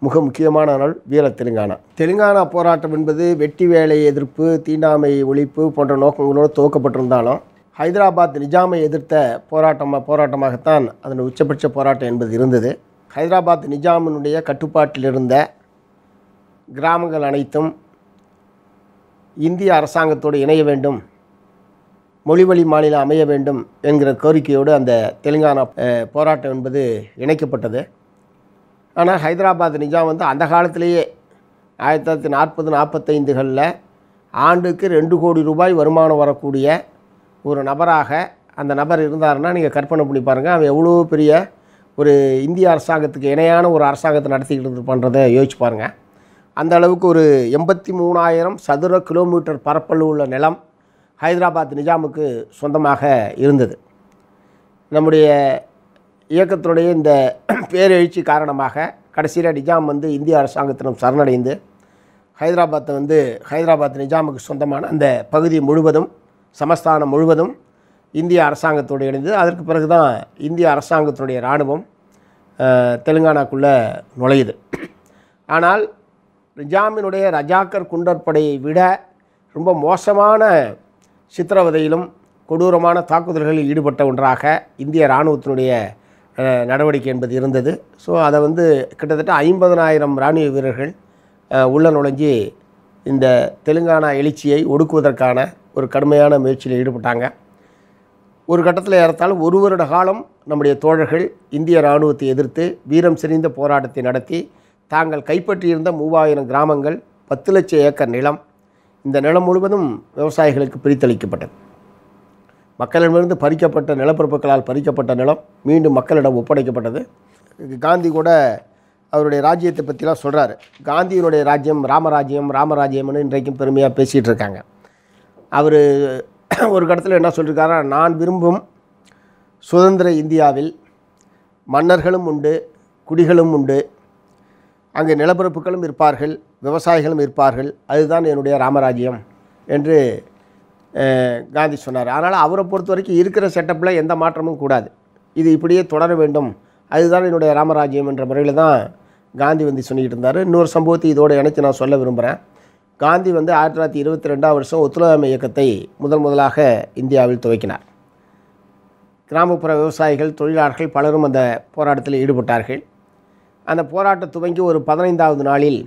Speaker 1: மிக முக்கியமான நாள் வீர தெலுங்கானா. தெலுங்கானா போராட்டம் என்பது வெட்டி வேலை எதிர்ப்பு தீண்டாமை ஒழிப்பு போன்ற நோக்கங்களோடு துவக்கப்பட்டிருந்தாலும் ஹைதராபாத் நிஜாமை எதிர்த்த போராட்டமாக போராட்டமாகத்தான் அதன் உச்சபட்ச போராட்டம் என்பது இருந்தது. ஹைதராபாத் நிஜாமினுடைய கட்டுப்பாட்டில் இருந்த கிராமங்கள் அனைத்தும் இந்திய அரசாங்கத்தோடு இணைய வேண்டும் மொழிவழி மாநிலம் அமைய வேண்டும் என்கிற கோரிக்கையோடு அந்த தெலுங்கானா போராட்டம் என்பது இணைக்கப்பட்டது. ஆனால் ஹைதராபாத் நிஜாம் வந்து அந்த காலத்திலேயே ஆயிரத்தி தொள்ளாயிரத்தி நாற்பது நாற்பத்தைந்துகளில் ஆண்டுக்கு ரெண்டு கோடி ரூபாய் வருமானம் வரக்கூடிய ஒரு நபராக அந்த நபர் இருந்தாருன்னா நீங்கள் கற்பனை பண்ணி பாருங்கள் அவன் எவ்வளோ பெரிய ஒரு இந்திய அரசாங்கத்துக்கு இணையான ஒரு அரசாங்கத்தை நடத்திக்கிட்டு இருந்து யோசிச்சு பாருங்கள் அந்த அளவுக்கு ஒரு எண்பத்தி மூணாயிரம் சதுர கிலோமீட்டர் பரப்பளவு உள்ள நிலம் ஹைதராபாத் நிஜாமுக்கு சொந்தமாக இருந்தது. நம்முடைய இயக்கத்தினுடைய இந்த பேரெழுச்சி காரணமாக கடைசியில் நிஜாம் வந்து இந்திய அரசாங்கத்திடம் சரணடைந்து ஹைதராபாத்தை வந்து ஹைதராபாத் நிஜாமுக்கு சொந்தமான அந்த பகுதி முழுவதும் சமஸ்தானம் முழுவதும் இந்திய அரசாங்கத்தோடு இணைந்து அதற்கு பிறகு தான் இந்திய அரசாங்கத்தினுடைய இராணுவம் தெலுங்கானாக்குள்ளே நுழையுது. ஆனால் நிஜாமினுடைய ரஜாக்கர் குண்டர் படையை விட ரொம்ப மோசமான சித்திரவதையிலும் கொடூரமான தாக்குதல்களில் ஈடுபட்ட ஒன்றாக இந்திய இராணுவத்தினுடைய நடவடிக்கை என்பது இருந்தது. ஸோ அதை வந்து கிட்டத்தட்ட ஐம்பதனாயிரம் இராணுவ வீரர்கள் உள்ள நுழைஞ்சி இந்த தெலுங்கானா எழுச்சியை ஒடுக்குவதற்கான ஒரு கடுமையான முயற்சியில் ஈடுபட்டாங்க. ஒரு கட்டத்தில் ஏறத்தாலும் ஒரு வருட காலம் நம்முடைய தோழர்கள் இந்திய இராணுவத்தை எதிர்த்து வீரம் செறிந்த போராட்டத்தை நடத்தி தாங்கள் கைப்பற்றியிருந்த மூவாயிரம் கிராமங்கள் பத்து லட்சம் ஏக்கர் நிலம் இந்த நிலம் முழுவதும் விவசாயிகளுக்கு பிரித்தளிக்கப்பட்டது. மக்களிடமிருந்து பறிக்கப்பட்ட நிலப்பரப்புகளால் பறிக்கப்பட்ட நிலம் மீண்டும் மக்களிடம் ஒப்படைக்கப்பட்டது. காந்தி கூட அவருடைய ராஜ்யத்தை பற்றிலாம் சொல்கிறாரு காந்தியினுடைய ராஜ்யம் ராமராஜ்யம் ராமராஜ்யம்னு இன்றைக்கும் பெருமையாக பேசிகிட்டு இருக்காங்க. அவர் ஒரு கடத்தில் என்ன சொல்லியிருக்காரா நான் விரும்பும் சுதந்திர இந்தியாவில் மன்னர்களும் உண்டு குடிகளும் உண்டு. அங்கே நிலப்பரப்புகளும் இருப்பார்கள் விவசாயிகளும் இருப்பார்கள். அதுதான் என்னுடைய ராமராஜ்யம் என்று காந்தி சொன்னார். அதனால் அவரை பொறுத்த வரைக்கும் இருக்கிற செட்டப்பில் எந்த மாற்றமும் கூடாது. இது இப்படியே தொடர வேண்டும். அதுதான் என்னுடைய ராமராஜ்யம் என்ற முறையில் தான் காந்தி வந்து சொல்லிக்கிட்டு இருந்தார். இன்னொரு சம்பவத்தை இதோடு எனக்கு நான் சொல்ல விரும்புகிறேன் காந்தி வந்து ஆயிரத்தி தொள்ளாயிரத்தி இருபத்தி ரெண்டாம் வருஷம் ஒத்துழையாமை இயக்கத்தை முதல் முதலாக இந்தியாவில் துவக்கினார். கிராமப்புற விவசாயிகள் தொழிலாளர்கள் பலரும் அந்த போராட்டத்தில் ஈடுபட்டார்கள். அந்த போராட்டம் துவங்கி ஒரு பதினைந்தாவது நாளில்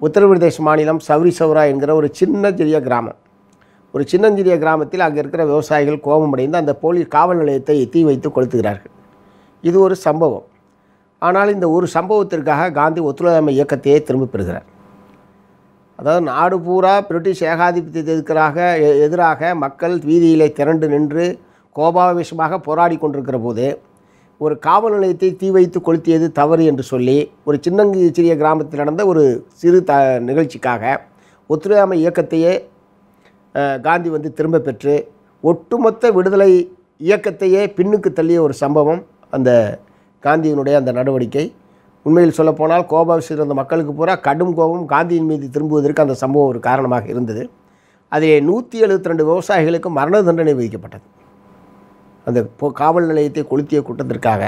Speaker 1: உத்தரப்பிரதேச மாநிலம் சௌரி சௌரா என்கிற ஒரு சின்னஞ்சிறிய கிராமம். ஒரு சின்னஞ்சிறிய கிராமத்தில் அங்கே இருக்கிற விவசாயிகள் கோபமடைந்து அந்த போலீஸ் காவல் நிலையத்தை தீ வைத்து கொளுத்துகிறார்கள். இது ஒரு சம்பவம். ஆனால் இந்த ஒரு சம்பவத்திற்காக காந்தி ஒத்துழையாமை இயக்கத்தையே திரும்ப பெறுகிறார். அதாவது நாடு பூரா பிரிட்டிஷ் ஏகாதிபத்தியத்திற்காக எதிராக எ- எதிராக மக்கள் வீதியிலே திரண்டு நின்று கோபாவேசமாக போராடி கொண்டிருக்கிற போது ஒரு காவல் நிலையத்தை தீ வைத்து கொளுத்தியது தவறு என்று சொல்லி ஒரு சின்னங்கி சிறிய கிராமத்தில் நடந்த ஒரு சிறு த நிகழ்ச்சிக்காக ஒத்துழையாமை இயக்கத்தையே காந்தி வந்து திரும்ப பெற்று ஒட்டுமொத்த விடுதலை இயக்கத்தையே பின்னுக்கு தள்ளிய ஒரு சம்பவம் அந்த காந்தியினுடைய அந்த நடவடிக்கை. உண்மையில் சொல்லப்போனால் கோபாவில் இருந்த மக்களுக்கு பூரா கடும் கோபம் காந்தியின் மீது திரும்புவதற்கு அந்த சம்பவம் ஒரு காரணமாக இருந்தது. அதிலே நூற்றி எழுபத்தி ரெண்டு விவசாயிகளுக்கு மரண தண்டனை விதிக்கப்பட்டது. அந்த காவல் நிலையத்தை கொளுத்திய கூட்டத்திற்காக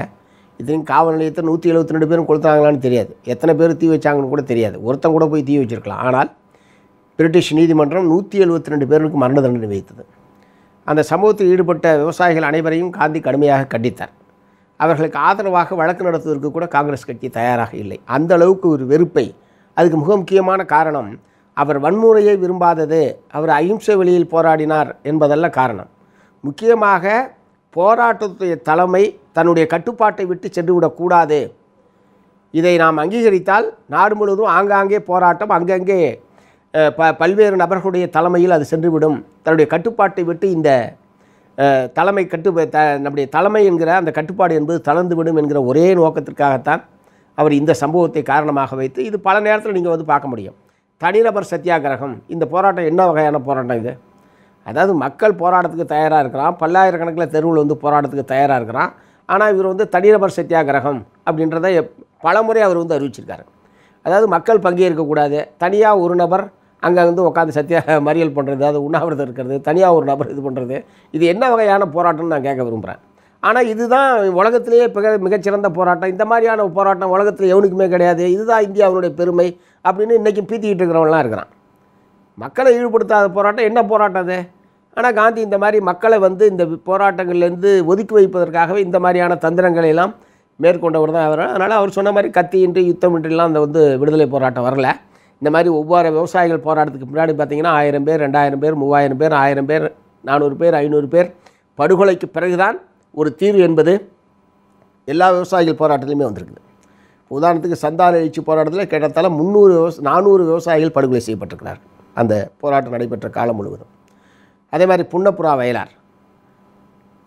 Speaker 1: இத்தனையும் காவல் நிலையத்தை நூற்றி எழுபத்தி ரெண்டு பேரும் கொளுத்தாங்களான்னு தெரியாது. எத்தனை பேர் தீ வச்சாங்கன்னு கூட தெரியாது. ஒருத்தன் கூட போய் தீ வச்சிருக்கலாம். ஆனால் பிரிட்டிஷ் நீதிமன்றம் நூற்றி எழுபத்தி ரெண்டு பேருக்கு மரண தண்டனை விதித்தது. அந்த சம்பவத்தில் ஈடுபட்ட விவசாயிகள் அனைவரையும் காந்தி கடுமையாக கண்டித்தார். அவர்களுக்கு ஆதரவாக வழக்கு நடத்துவதற்கு கூட காங்கிரஸ் கட்சி தயாராக இல்லை. அந்த அளவுக்கு ஒரு வெறுப்பை. அதுக்கு மிக முக்கியமான காரணம் அவர் வன்முறையை விரும்பாதது அவர் அகிம்சை வழியில் போராடினார் என்பதல்ல காரணம். முக்கியமாக போராட்டத்துடைய தலைமை தன்னுடைய கட்டுப்பாட்டை விட்டு சென்றுவிடக்கூடாது இதை நாம் அங்கீகரித்தால் நாடு முழுவதும் ஆங்காங்கே போராட்டம் அங்கங்கே ப பல்வேறு நபர்களுடைய தலைமையில் அது சென்றுவிடும். தன்னுடைய கட்டுப்பாட்டை விட்டு இந்த தலைமை கட்டு த நம்முடைய தலைமை என்கிற அந்த கட்டுப்பாடு என்பது தளர்ந்துவிடும் என்கிற ஒரே நோக்கத்திற்காகத்தான் அவர் இந்த சம்பவத்தை காரணமாக வைத்து இது பல நேரத்தில் நீங்கள் வந்து பார்க்க முடியும். தனிநபர் சத்தியாகிரகம் இந்த போராட்டம் என்ன வகையான போராட்டம் இது? அதாவது மக்கள் போராட்டத்துக்கு தயாராக இருக்கிறான் பல்லாயிரக்கணக்கில் தெருவில் வந்து போராட்டத்துக்கு தயாராக இருக்கிறான் ஆனால் இவர் வந்து தனிநபர் சத்தியாகிரகம் அப்படின்றத எப்- பலமுறை அவர் வந்து அறிவிச்சிருக்காரு. அதாவது மக்கள் பங்கேற்கக்கூடாது தனியாக ஒரு நபர் அங்கே வந்து உட்காந்து சத்தியா மறியல் பண்ணுறது அது உண்ணாவிரதம் இருக்கிறது தனியாக ஒரு நபர் இது பண்ணுறது இது என்ன வகையான போராட்டம்னு நான் கேட்க விரும்புகிறேன் ஆனால் இதுதான் உலகத்திலேயே மிக மிகச்சிறந்த போராட்டம். இந்த மாதிரியான போராட்டம் உலகத்தில் எவனுக்குமே கிடையாது. இதுதான் இந்தியாவினுடைய பெருமை அப்படின்னு இன்றைக்கும் பீத்திக்கிட்டு இருக்கிறவங்களாம் இருக்கிறான். மக்களை ஈடுபடுத்தாத போராட்டம் என்ன போராட்டம் அது? ஆனால் காந்தி இந்த மாதிரி மக்களை வந்து இந்த போராட்டங்கள்லேருந்து ஒதுக்கி வைப்பதற்காகவே இந்த மாதிரியான தந்திரங்களை எல்லாம் மேற்கொண்டவர் தான் அவர். அதனால் அவர் சொன்ன மாதிரி கத்தியின்றி யுத்தமின்றிலாம் அந்த வந்து விடுதலை போராட்டம் வரல. இந்த மாதிரி ஒவ்வொரு விவசாயிகள் போராட்டத்துக்கு முன்னாடி பார்த்தீங்கன்னா ஆயிரம் பேர் ரெண்டாயிரம் பேர் மூவாயிரம் பேர் ஆயிரம் பேர் நானூறு பேர் ஐநூறு பேர் படுகொலைக்கு பிறகுதான் ஒரு தீர்வு என்பது எல்லா விவசாயிகள் போராட்டத்திலையுமே வந்திருக்குது. உதாரணத்துக்கு சந்தான எழுச்சி போராட்டத்தில் கிட்டத்தட்ட முந்நூறு விவச நானூறு விவசாயிகள் படுகொலை செய்யப்பட்டிருக்கிறார் அந்த போராட்டம் நடைபெற்ற காலம் முழுவதும். அதே மாதிரி புன்னப்புறா வயலார்.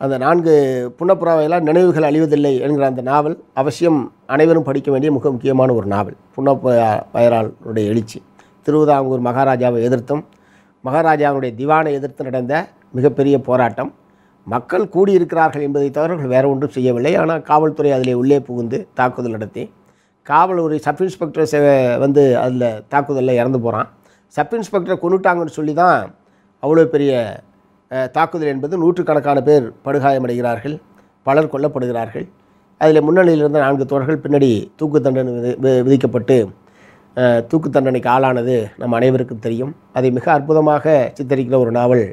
Speaker 1: அந்த நான்கு புன்னப்புறாவையெல்லாம் நினைவுகள் அழிவதில்லை என்கிற அந்த நாவல் அவசியம் அனைவரும் படிக்க வேண்டிய மிக முக்கியமான ஒரு நாவல். புன்னப்புறா வயலாருடைய எழுச்சி. திருவிதாங்கூர் மகாராஜாவை எதிர்த்தும் மகாராஜாவுடைய திவானை எதிர்த்து நடந்த மிகப்பெரிய போராட்டம். மக்கள் கூடியிருக்கிறார்கள் என்பதை தவிர அவர்கள் வேறு ஒன்றும் செய்யவில்லை. ஆனால் காவல்துறை அதிலே உள்ளே புகுந்து தாக்குதல் நடத்தி காவல் ஒரு சப் இன்ஸ்பெக்டர் வந்து அதில் தாக்குதலில் இறந்து போகிறான். சப் இன்ஸ்பெக்டரை கொண்டுட்டாங்கன்னு சொல்லி தான் அவ்வளோ பெரிய தாக்குதல் என்பது நூற்றுக்கணக்கான பேர் படுகாயமடைகிறார்கள் பலர் கொல்லப்படுகிறார்கள். அதில் முன்னணியில் இருந்த நான்கு தோழர்கள் பின்னாடி தூக்கு தண்டனை விதி- வி- விதிக்கப்பட்டு தூக்கு தண்டனைக்கு ஆளானது நம் அனைவருக்கும் தெரியும். அதை மிக அற்புதமாக சித்தரிக்கிற ஒரு நாவல்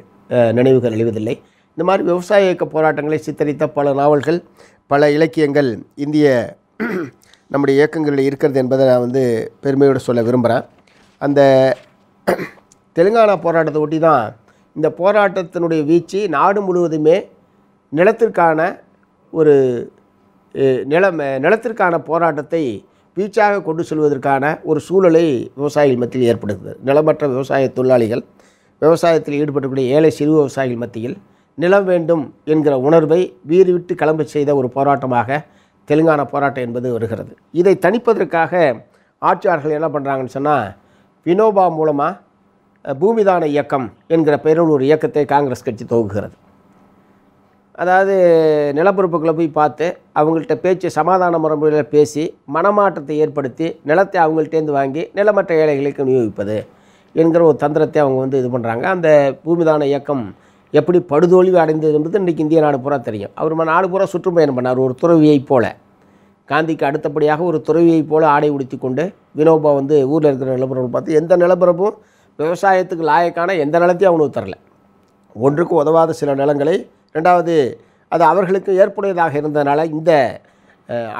Speaker 1: நினைவுகள் அழிவதில்லை. இந்த மாதிரி விவசாய இயக்க போராட்டங்களை சித்தரித்த பல நாவல்கள் பல இலக்கியங்கள் இந்திய நம்முடைய இயக்கங்களில் இருக்கிறது என்பதை நான் வந்து பெருமையோடு சொல்ல விரும்புகிறேன் அந்த தெலுங்கானா போராட்டத்தை ஒட்டி தான் இந்த போராட்டத்தினுடைய வீச்சு நாடு முழுவதுமே நிலத்திற்கான ஒரு நிலம் நிலத்திற்கான போராட்டத்தை வீச்சாக கொண்டு செல்வதற்கான ஒரு சூழலை விவசாயிகள் மத்தியில் ஏற்படுத்துது நிலமற்ற விவசாய தொழிலாளிகள் விவசாயத்தில் ஈடுபடக்கூடிய ஏழை சிறு விவசாயிகள் மத்தியில் நிலம் வேண்டும் என்கிற உணர்வை வீறு விட்டு கிளம்ப செய்த ஒரு போராட்டமாக தெலுங்கானா போராட்டம் என்பது வருகிறது. இதை தணிப்பதற்காக ஆட்சியாளர்கள் என்ன பண்ணுறாங்கன்னு சொன்னால் வினோபா மூலமாக பூமிதான இயக்கம் என்கிற பெயரில் ஒரு இயக்கத்தை காங்கிரஸ் கட்சி துவங்குகிறது. அதாவது நிலப்பரப்புகளை போய் பார்த்து அவங்கள்ட்ட பேச்சு சமாதான முறையில் பேசி மனமாற்றத்தை ஏற்படுத்தி நிலத்தை அவங்கள்ட்டேருந்து வாங்கி நிலமற்ற ஏழைகளுக்கு விநியோகிப்பது என்கிற ஒரு தந்திரத்தை அவங்க வந்து இது பண்ணுறாங்க அந்த பூமிதான இயக்கம் எப்படி படுதோல்வி அடைந்தது என்பது இன்றைக்கி இந்திய நாடு பூரா தெரியும். அவர் நாலு நாடு பூரா சுற்றுப்பயணம் பண்ணார் ஒரு துறவியைப் போல. காந்திக்கு அடுத்தபடியாக ஒரு துறவியைப் போல ஆடை உடுத்தி கொண்டு வினோபா வந்து ஊரில் இருக்கிற நிலப்பரப்பு பார்த்து எந்த நிலப்பரப்பும் விவசாயத்துக்கு லாயக்கான எந்த நிலத்தையும் அவனுக்கு தரல ஒன்றுக்கு உதவாத சில நிலங்களை ரெண்டாவது அது அவர்களுக்கு ஏற்புடையதாக இருந்ததுனால இந்த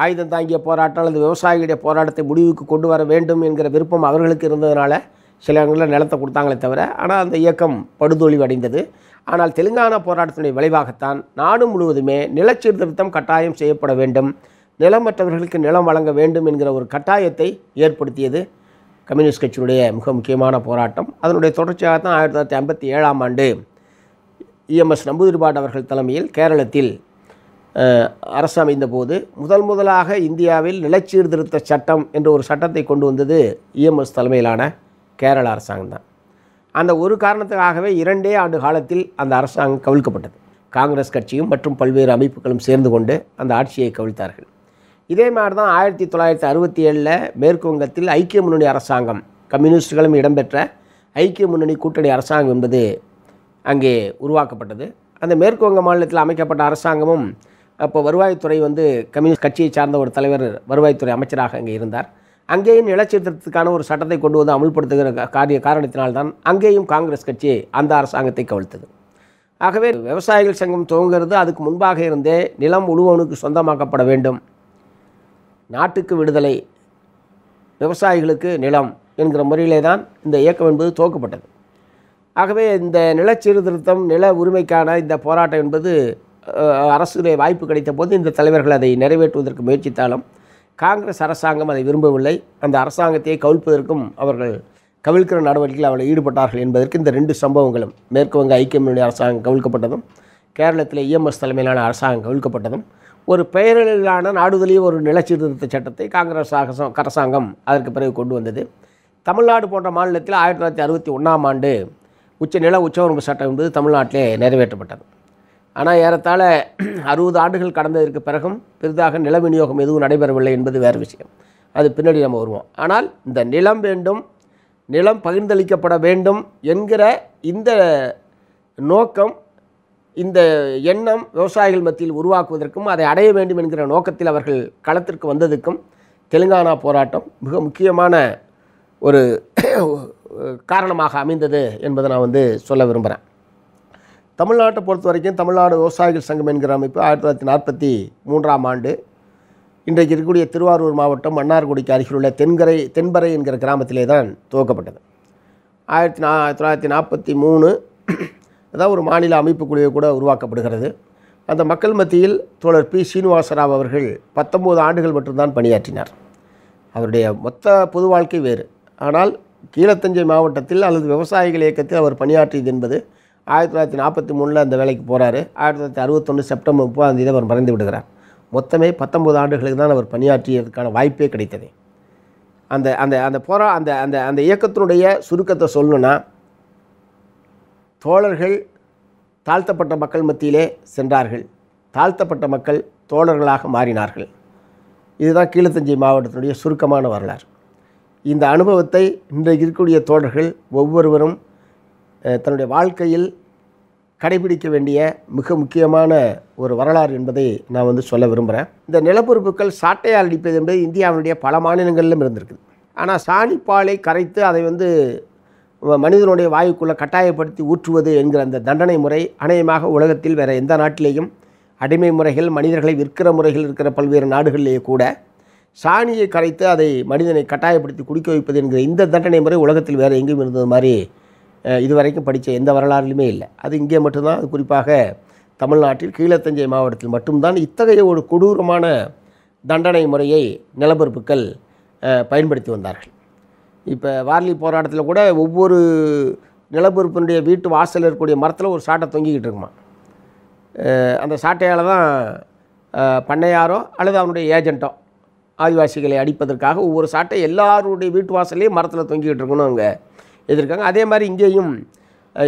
Speaker 1: ஆயுதம் தாங்கிய போராட்டம் அல்லது விவசாயிகளுடைய போராட்டத்தை முடிவுக்கு கொண்டு வர வேண்டும் என்கிற விருப்பம் அவர்களுக்கு இருந்ததுனால சில இடங்களில் நிலத்தை கொடுத்தாங்களே தவிர ஆனால் அந்த இயக்கம் படுதோல்வி அடைந்தது. ஆனால் தெலுங்கானா போராட்டத்தினுடைய விளைவாகத்தான் நாடு முழுவதுமே நிலச்சீர்திருத்தம் கட்டாயம் செய்யப்பட வேண்டும். நிலமற்றவர்களுக்கு நிலம் வழங்க வேண்டும் என்கிற ஒரு கட்டாயத்தை ஏற்படுத்தியது. கம்யூனிஸ்ட் கட்சியினுடைய மிக முக்கியமான போராட்டம். அதனுடைய தொடர்ச்சியாக தான் ஆயிரத்தி தொள்ளாயிரத்தி ஐம்பத்தி ஏழாம் ஆண்டு இஎம்எஸ் நம்பூதிரிபாட் அவர்கள் தலைமையில் கேரளத்தில் அரசு அமைந்தபோது முதல் முதலாக இந்தியாவில் நிலச்சீர்திருத்த சட்டம் என்ற ஒரு சட்டத்தை கொண்டு வந்தது இஎம்எஸ் தலைமையிலான கேரள அரசாங்கம் தான். அந்த ஒரு காரணத்துக்காகவே இரண்டே ஆண்டு காலத்தில் அந்த அரசாங்கம் கவிழ்க்கப்பட்டது. காங்கிரஸ் கட்சியும் மற்றும் பல்வேறு அமைப்புகளும் சேர்ந்து கொண்டு அந்த ஆட்சியை கவிழ்த்தார்கள். இதே மாதிரி தான் ஆயிரத்தி தொள்ளாயிரத்தி அறுபத்தி ஏழில் மேற்கு வங்கத்தில் ஐக்கிய முன்னணி அரசாங்கம் கம்யூனிஸ்டுகளும் இடம்பெற்ற ஐக்கிய முன்னணி கூட்டணி அரசாங்கம் என்பது அங்கே உருவாக்கப்பட்டது. அந்த மேற்கு வங்க மாநிலத்தில் அமைக்கப்பட்ட அரசாங்கமும் அப்போ வருவாய்த்துறை வந்து கம்யூனிஸ்ட் கட்சியை சார்ந்த ஒரு தலைவர் வருவாய்த்துறை அமைச்சராக அங்கே இருந்தார். அங்கேயும் நிலச்சீர்திருத்தத்துக்கான ஒரு சட்டத்தை கொண்டு வந்து அமுல்படுத்துகிற காரிய காரணத்தினால்தான் அங்கேயும் காங்கிரஸ் கட்சி அந்த அரசாங்கத்தை கவிழ்த்தது. ஆகவே விவசாயிகள் சங்கம் துவங்குறது அதுக்கு முன்பாக இருந்தே நிலம் முழுவனுக்கு சொந்தமாக்கப்பட வேண்டும். நாட்டுக்கு விடுதலை விவசாயிகளுக்கு நிலம் என்கிற முறையிலே தான் இந்த இயக்கம் என்பது துவக்கப்பட்டது. ஆகவே இந்த நிலச்சீர்திருத்தம் நில உரிமைக்கான இந்த போராட்டம் என்பது அரசுடைய வாய்ப்பு கிடைத்த போது இந்த தலைவர்கள் அதை நிறைவேற்றுவதற்கு முயற்சித்தாலும் காங்கிரஸ் அரசாங்கம் அதை விரும்பவில்லை. அந்த அரசாங்கத்தையே கவிழ்ப்பதற்கும் அவர்கள் கவிழ்க்கிற நடவடிக்கையில் அவர்கள் ஈடுபட்டார்கள் என்பதற்கு இந்த ரெண்டு சம்பவங்களும் மேற்கு வங்க ஐக்கிய முன்னணி அரசாங்கம் கவிழ்க்கப்பட்டதும் கேரளத்தில் இஎம்எஸ் தலைமையிலான அரசாங்கம் கவிழ்க்கப்பட்டதும் ஒரு பெயரிலான நாடுதலிய ஒரு நிலச்சீர்திருத்த சட்டத்தை காங்கிரஸ் அரசா- அரசாங்கம் அதற்கு பிறகு கொண்டு வந்தது. தமிழ்நாடு போன்ற மாநிலத்தில் ஆயிரத்தி தொள்ளாயிரத்தி அறுபத்தி ஒன்றாம் ஆண்டு உச்ச நில உச்சவரம்பு சட்டம் என்பது தமிழ்நாட்டிலே நிறைவேற்றப்பட்டது. ஆனால் ஏறத்தாழ அறுபது ஆண்டுகள் கடந்ததற்கு பிறகும் பெரிதாக நில விநியோகம் எதுவும் நடைபெறவில்லை என்பது வேறு விஷயம். அது பின்னாடி நம்ம வருவோம். ஆனால் இந்த நிலம் வேண்டும் நிலம் பகிர்ந்தளிக்கப்பட வேண்டும் என்கிற இந்த நோக்கம் இந்த எண்ணம் விவசாயிகள் மத்தியில் உருவாக்குவதற்கும் அதை அடைய வேண்டும் என்கிற நோக்கத்தில் அவர்கள் களத்திற்கு வந்ததுக்கும் தெலுங்கானா போராட்டம் மிக முக்கியமான ஒரு காரணமாக அமைந்தது என்பதை நான் வந்து சொல்ல விரும்புகிறேன் தமிழ்நாட்டை பொறுத்த வரைக்கும் தமிழ்நாடு விவசாயிகள் சங்கம் என்கிற அமைப்பு ஆயிரத்தி தொள்ளாயிரத்தி நாற்பத்தி மூன்றாம் ஆண்டு இன்றைக்கு இருக்கக்கூடிய திருவாரூர் மாவட்டம் மன்னார்குடிக்கு அருகிலுள்ள தென்கரை தென்பறை என்கிற கிராமத்திலே தான் துவக்கப்பட்டது. ஆயிரத்தி நா தொள்ளாயிரத்தி நாற்பத்தி மூணு அதான் ஒரு மாநில அமைப்புக்குழுவை கூட உருவாக்கப்படுகிறது. அந்த மக்கள் மத்தியில் தோழர் பி. சீனிவாசராவ் அவர்கள் பத்தொம்போது ஆண்டுகள் மட்டும்தான் பணியாற்றினார். அவருடைய மொத்த பொது வாழ்க்கை வேறு. ஆனால் கீழத்தஞ்சை மாவட்டத்தில் அல்லது விவசாயிகள் இயக்கத்தில் அவர் பணியாற்றியது என்பது ஆயிரத்தி தொள்ளாயிரத்தி நாற்பத்தி மூணில் அந்த வேலைக்கு போகிறாரு ஆயிரத்தி தொள்ளாயிரத்தி அறுபத்தொன்று செப்டம்பர் முப்பதாம் தேதி அவர் மறைந்து விடுகிறார். மொத்தமே பத்தொன்பது ஆண்டுகளுக்கு தான் அவர் பணியாற்றியதற்கான வாய்ப்பே கிடைத்தது. அந்த அந்த அந்த போரா அந்த அந்த அந்த இயக்கத்தினுடைய சுருக்கத்தை சொல்லணுன்னா தோழர்கள் தாழ்த்தப்பட்ட மக்கள் மத்தியிலே சென்றார்கள். தாழ்த்தப்பட்ட மக்கள் தோழர்களாக மாறினார்கள். இதுதான் கீழத்தஞ்சை மாவட்டத்தினுடைய சுருக்கமான வரலாறு. இந்த அனுபவத்தை இன்றைக்கு இருக்கக்கூடிய தோழர்கள் ஒவ்வொருவரும் தன்னுடைய வாழ்க்கையில் கடைபிடிக்க வேண்டிய மிக முக்கியமான ஒரு வரலாறு என்பதை நான் வந்து சொல்ல விரும்புகிறேன் இந்த நிலப்பொறுப்புகள் சாட்டையால் அடிப்பது என்பது இந்தியாவினுடைய பல மாநிலங்களிலும் இருந்திருக்குது. ஆனால் சாணிப்பாலை கரைத்து அதை வந்து மனிதனுடைய வாயுக்குள்ளே கட்டாயப்படுத்தி ஊற்றுவது என்கிற அந்த தண்டனை முறை அநேகமாக உலகத்தில் வேறு எந்த நாட்டிலேயும் அடிமை முறைகள் மனிதர்களை விற்கிற முறைகள் இருக்கிற பல்வேறு நாடுகளிலேயே கூட சாணியை கரைத்து அதை மனிதனை கட்டாயப்படுத்தி குடிக்க வைப்பது என்கிற இந்த தண்டனை முறை உலகத்தில் வேறு எங்கேயும் இருந்தது மாதிரி இதுவரைக்கும் படித்த எந்த வரலாறுலையுமே இல்லை. அது இங்கே மட்டும்தான். அது குறிப்பாக தமிழ்நாட்டில் கீழத்தஞ்சை மாவட்டத்தில் மட்டும்தான் இத்தகைய ஒரு கொடூரமான தண்டனை முறையை நிலப்பரப்புகள் பயன்படுத்தி வந்தார்கள். இப்போ வார்லி போராட்டத்தில் கூட ஒவ்வொரு நிலப்பருப்பினுடைய வீட்டு வாசலில் இருக்கக்கூடிய மரத்தில் ஒரு சாட்டை தொங்கிக்கிட்டு இருக்குமா அந்த சாட்டையால் தான் பண்ணையாரோ அல்லது அவனுடைய ஏஜென்ட்டோ ஆதிவாசிகளை அடிப்பதற்காக ஒவ்வொரு சாட்டை எல்லாருடைய வீட்டு வாசல்லையும் மரத்தில் தொங்கிக்கிட்டு இருக்கணும் அவங்க எதிர்க்காங்க. அதே மாதிரி இங்கேயும்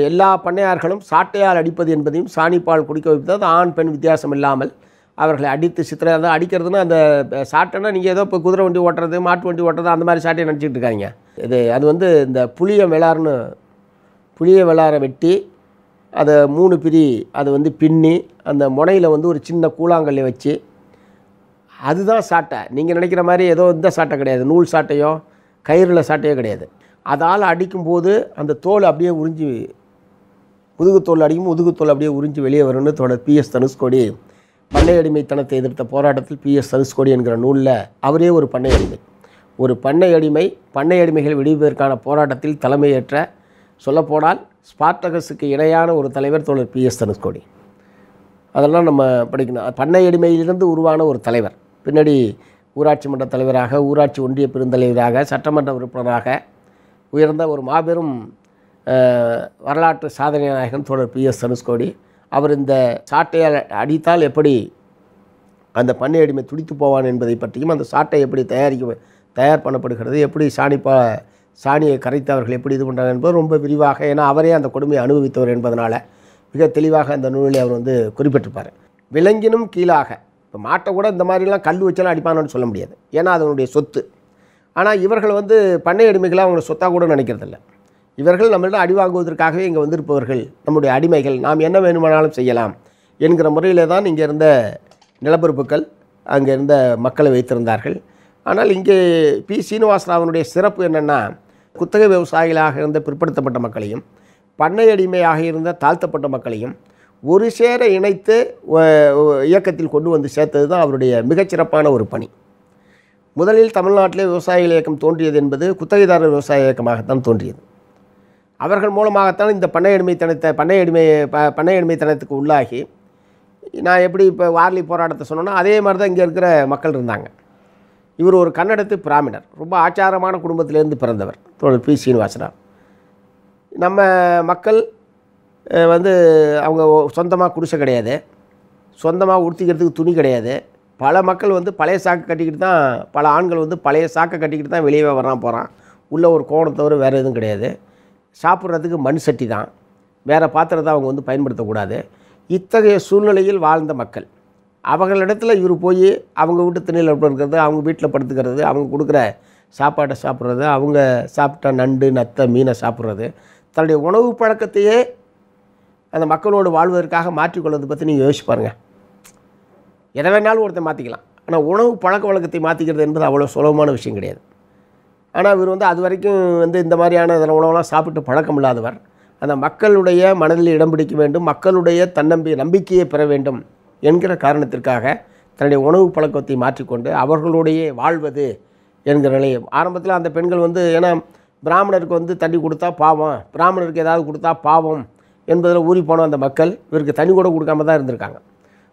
Speaker 1: எல்லா பண்ணையார்களும் சாட்டையால் அடிப்பது என்பதையும் சாணிப்பால் குடிக்க வைப்பது அது ஆண் பெண் வித்தியாசம் இல்லாமல் அவர்களை அடித்து சித்திரை அதை அடிக்கிறதுனா அந்த சாட்டைன்னா சாட்டைனா நீங்கள் ஏதோ இப்போ குதிரை வண்டி ஓட்டுறது மாட்டு வண்டி ஓட்டுறது அந்த மாதிரி சாட்டையை நினச்சிட்டு இருக்காங்க இது அது வந்து இந்த புளிய விளாறுன்னு புளிய விளாரை வெட்டி அதை மூணு பிரி அதை வந்து பின்னி அந்த முனையில் வந்து ஒரு சின்ன கூழாங்கல்லை வச்சு அதுதான் சாட்டை. நீங்கள் நினைக்கிற மாதிரி ஏதோ இந்த சாட்டை கிடையாது. நூல் சாட்டையோ கயிறுல சாட்டையோ கிடையாது. அதால் அடிக்கும்போது அந்த தோல் அப்படியே உறிஞ்சி முதுகுத்தோல் அடிக்கும் முதுகுத்தோல் அப்படியே உறிஞ்சி வெளியே வரும்னு தோட பிஎஸ் தனுஷ்கோடி பண்ணையடிமைத்தனத்தை எதிர்த்த போராட்டத்தில் பி எஸ் தனுஷ்கோடி என்கிற நூலில் அவரே ஒரு பண்ணையடிமை. ஒரு பண்ணையடிமை பண்ணையடிமைகள் விடுவிப்பதற்கான போராட்டத்தில் தலைமையேற்ற சொல்லப்போனால் ஸ்பார்டகஸுக்கு இணையான ஒரு தலைவர் தோழர் பி எஸ் தனுஷ்கோடி அதெல்லாம் நம்ம படிக்கணும். பண்ணையடிமையிலிருந்து உருவான ஒரு தலைவர். பின்னாடி ஊராட்சி மன்ற தலைவராக ஊராட்சி ஒன்றிய பெருந்தலைவராக சட்டமன்ற உறுப்பினராக உயர்ந்த ஒரு மாபெரும் வரலாற்று சாதனை நாயகன் தோழர் பி எஸ் தனுஷ்கோடி அவர் இந்த சாட்டையை அடித்தால் எப்படி அந்த பண்ணை அடிமை துடித்து போவான் என்பதை பற்றியும் அந்த சாட்டை எப்படி தயாரிக்க தயார் பண்ணப்படுகிறது எப்படி சாணிப்பா சாணியை கரைத்தவர்கள் எப்படி இது பண்ணுறாங்க என்பது ரொம்ப விரிவாக ஏன்னா அவரே அந்த கொடுமையை அனுபவித்தவர் என்பதனால் மிக தெளிவாக அந்த நூலில் அவர் வந்து குறிப்பிட்டிருப்பார். விலங்கினும் கீழாக இப்போ மாட்டை கூட இந்த மாதிரிலாம் கல் வச்செல்லாம் அடிப்பானு சொல்ல முடியாது. ஏன்னா அதனுடைய சொத்து. ஆனால் இவர்கள் வந்து பண்ணை அடிமைகளை அவங்களோட சொத்தாக கூட நினைக்கிறதில்ல. இவர்கள் நம்மளிடம் அடி வாங்குவதற்காகவே இங்கே வந்திருப்பவர்கள். நம்முடைய அடிமைகள். நாம் என்ன வேணுமானாலும் செய்யலாம் என்கிற முறையில் தான் இங்கே இருந்த நிலப்பரப்புகள் அங்கே இருந்த மக்களை வைத்திருந்தார்கள். ஆனால் இங்கே பி. சீனிவாசராவனுடைய சிறப்பு என்னென்னா குத்தகை விவசாயிகளாக இருந்த பிற்படுத்தப்பட்ட மக்களையும் பண்ணை அடிமையாக இருந்த தாழ்த்தப்பட்ட மக்களையும் ஒரு சேர இணைத்து இயக்கத்தில் கொண்டு வந்து சேர்த்தது தான் அவருடைய மிகச்சிறப்பான ஒரு பணி. முதலில் தமிழ்நாட்டிலே விவசாயிகள் இயக்கம் தோன்றியது என்பது குத்தகைதாரர் விவசாய இயக்கமாகத்தான் தோன்றியது. அவர்கள் மூலமாகத்தான் இந்த பண்ணை அடிமைத்தனத்தை பண்ணை அடிமை ப பண்ணை அடிமைத்தனத்துக்கு உள்ளாகி நான் எப்படி இப்போ வார்லி போராட்டத்தை சொன்னேனோ அதே மாதிரி தான் இங்கே இருக்கிற மக்கள் இருந்தாங்க. இவர் ஒரு கன்னடத்து பிராமணர் ரொம்ப ஆச்சாரமான குடும்பத்திலேருந்து பிறந்தவர் தோழர் பி. சீனிவாசராவ். நம்ம மக்கள் வந்து அவங்க சொந்தமாக குடிசை கிடையாது சொந்தமாக உடுத்திக்கிறதுக்கு துணி கிடையாது. பல மக்கள் வந்து பழைய சாக்கு கட்டிக்கிட்டு தான் பல ஆண்கள் வந்து பழைய சாக்கை கட்டிக்கிட்டு தான் வெளியே வரான் போகிறான் உள்ளே ஒரு கோணம் தவிர வேறு எதுவும் கிடையாது. சாப்பிட்றதுக்கு மண் சட்டி தான். வேறு பாத்திரத்தை அவங்க வந்து பயன்படுத்தக்கூடாது. இத்தகைய சூழ்நிலையில் வாழ்ந்த மக்கள். அவங்களிடத்தில் இவர் போய் அவங்க வீட்டு திணையில் இருக்கிறது அவங்க வீட்டில் படுத்துக்கிறது அவங்க கொடுக்குற சாப்பாட்டை சாப்பிட்றது அவங்க சாப்பிட்ட நண்டு நத்தை மீனை சாப்பிட்றது தன்னுடைய உணவு பழக்கத்தையே அந்த மக்களோடு வாழ்வதற்காக மாற்றிக்கொள்வது பற்றி நீங்கள் யோசிச்சு பாருங்கள் எதை வேணாலும் ஒருத்தன் மாற்றிக்கலாம் ஆனால் உணவு பழக்க வழக்கத்தை மாற்றிக்கிறது என்பது அவ்வளோ சுலபமான விஷயம் கிடையாது. ஆனால் இவர் வந்து அது வரைக்கும் வந்து இந்த மாதிரியான இதில் உணவெல்லாம் சாப்பிட்டு பழக்கம் இல்லாதவர். அந்த மக்களுடைய மனதில் இடம் பிடிக்க வேண்டும் மக்களுடைய தன்னம்பி நம்பிக்கையை பெற வேண்டும் என்கிற காரணத்திற்காக தன்னுடைய உணவு பழக்கத்தை மாற்றிக்கொண்டு அவர்களுடைய வாழ்வது என்கிற நிலையம். ஆரம்பத்தில் அந்த பெண்கள் வந்து ஏன்னா பிராமணருக்கு வந்து தண்ணி கொடுத்தா பாவம் பிராமணருக்கு ஏதாவது கொடுத்தா பாவம் என்பதில் ஊறி போன அந்த மக்கள் இவருக்கு தண்ணி கூட கொடுக்காம தான் இருந்திருக்காங்க.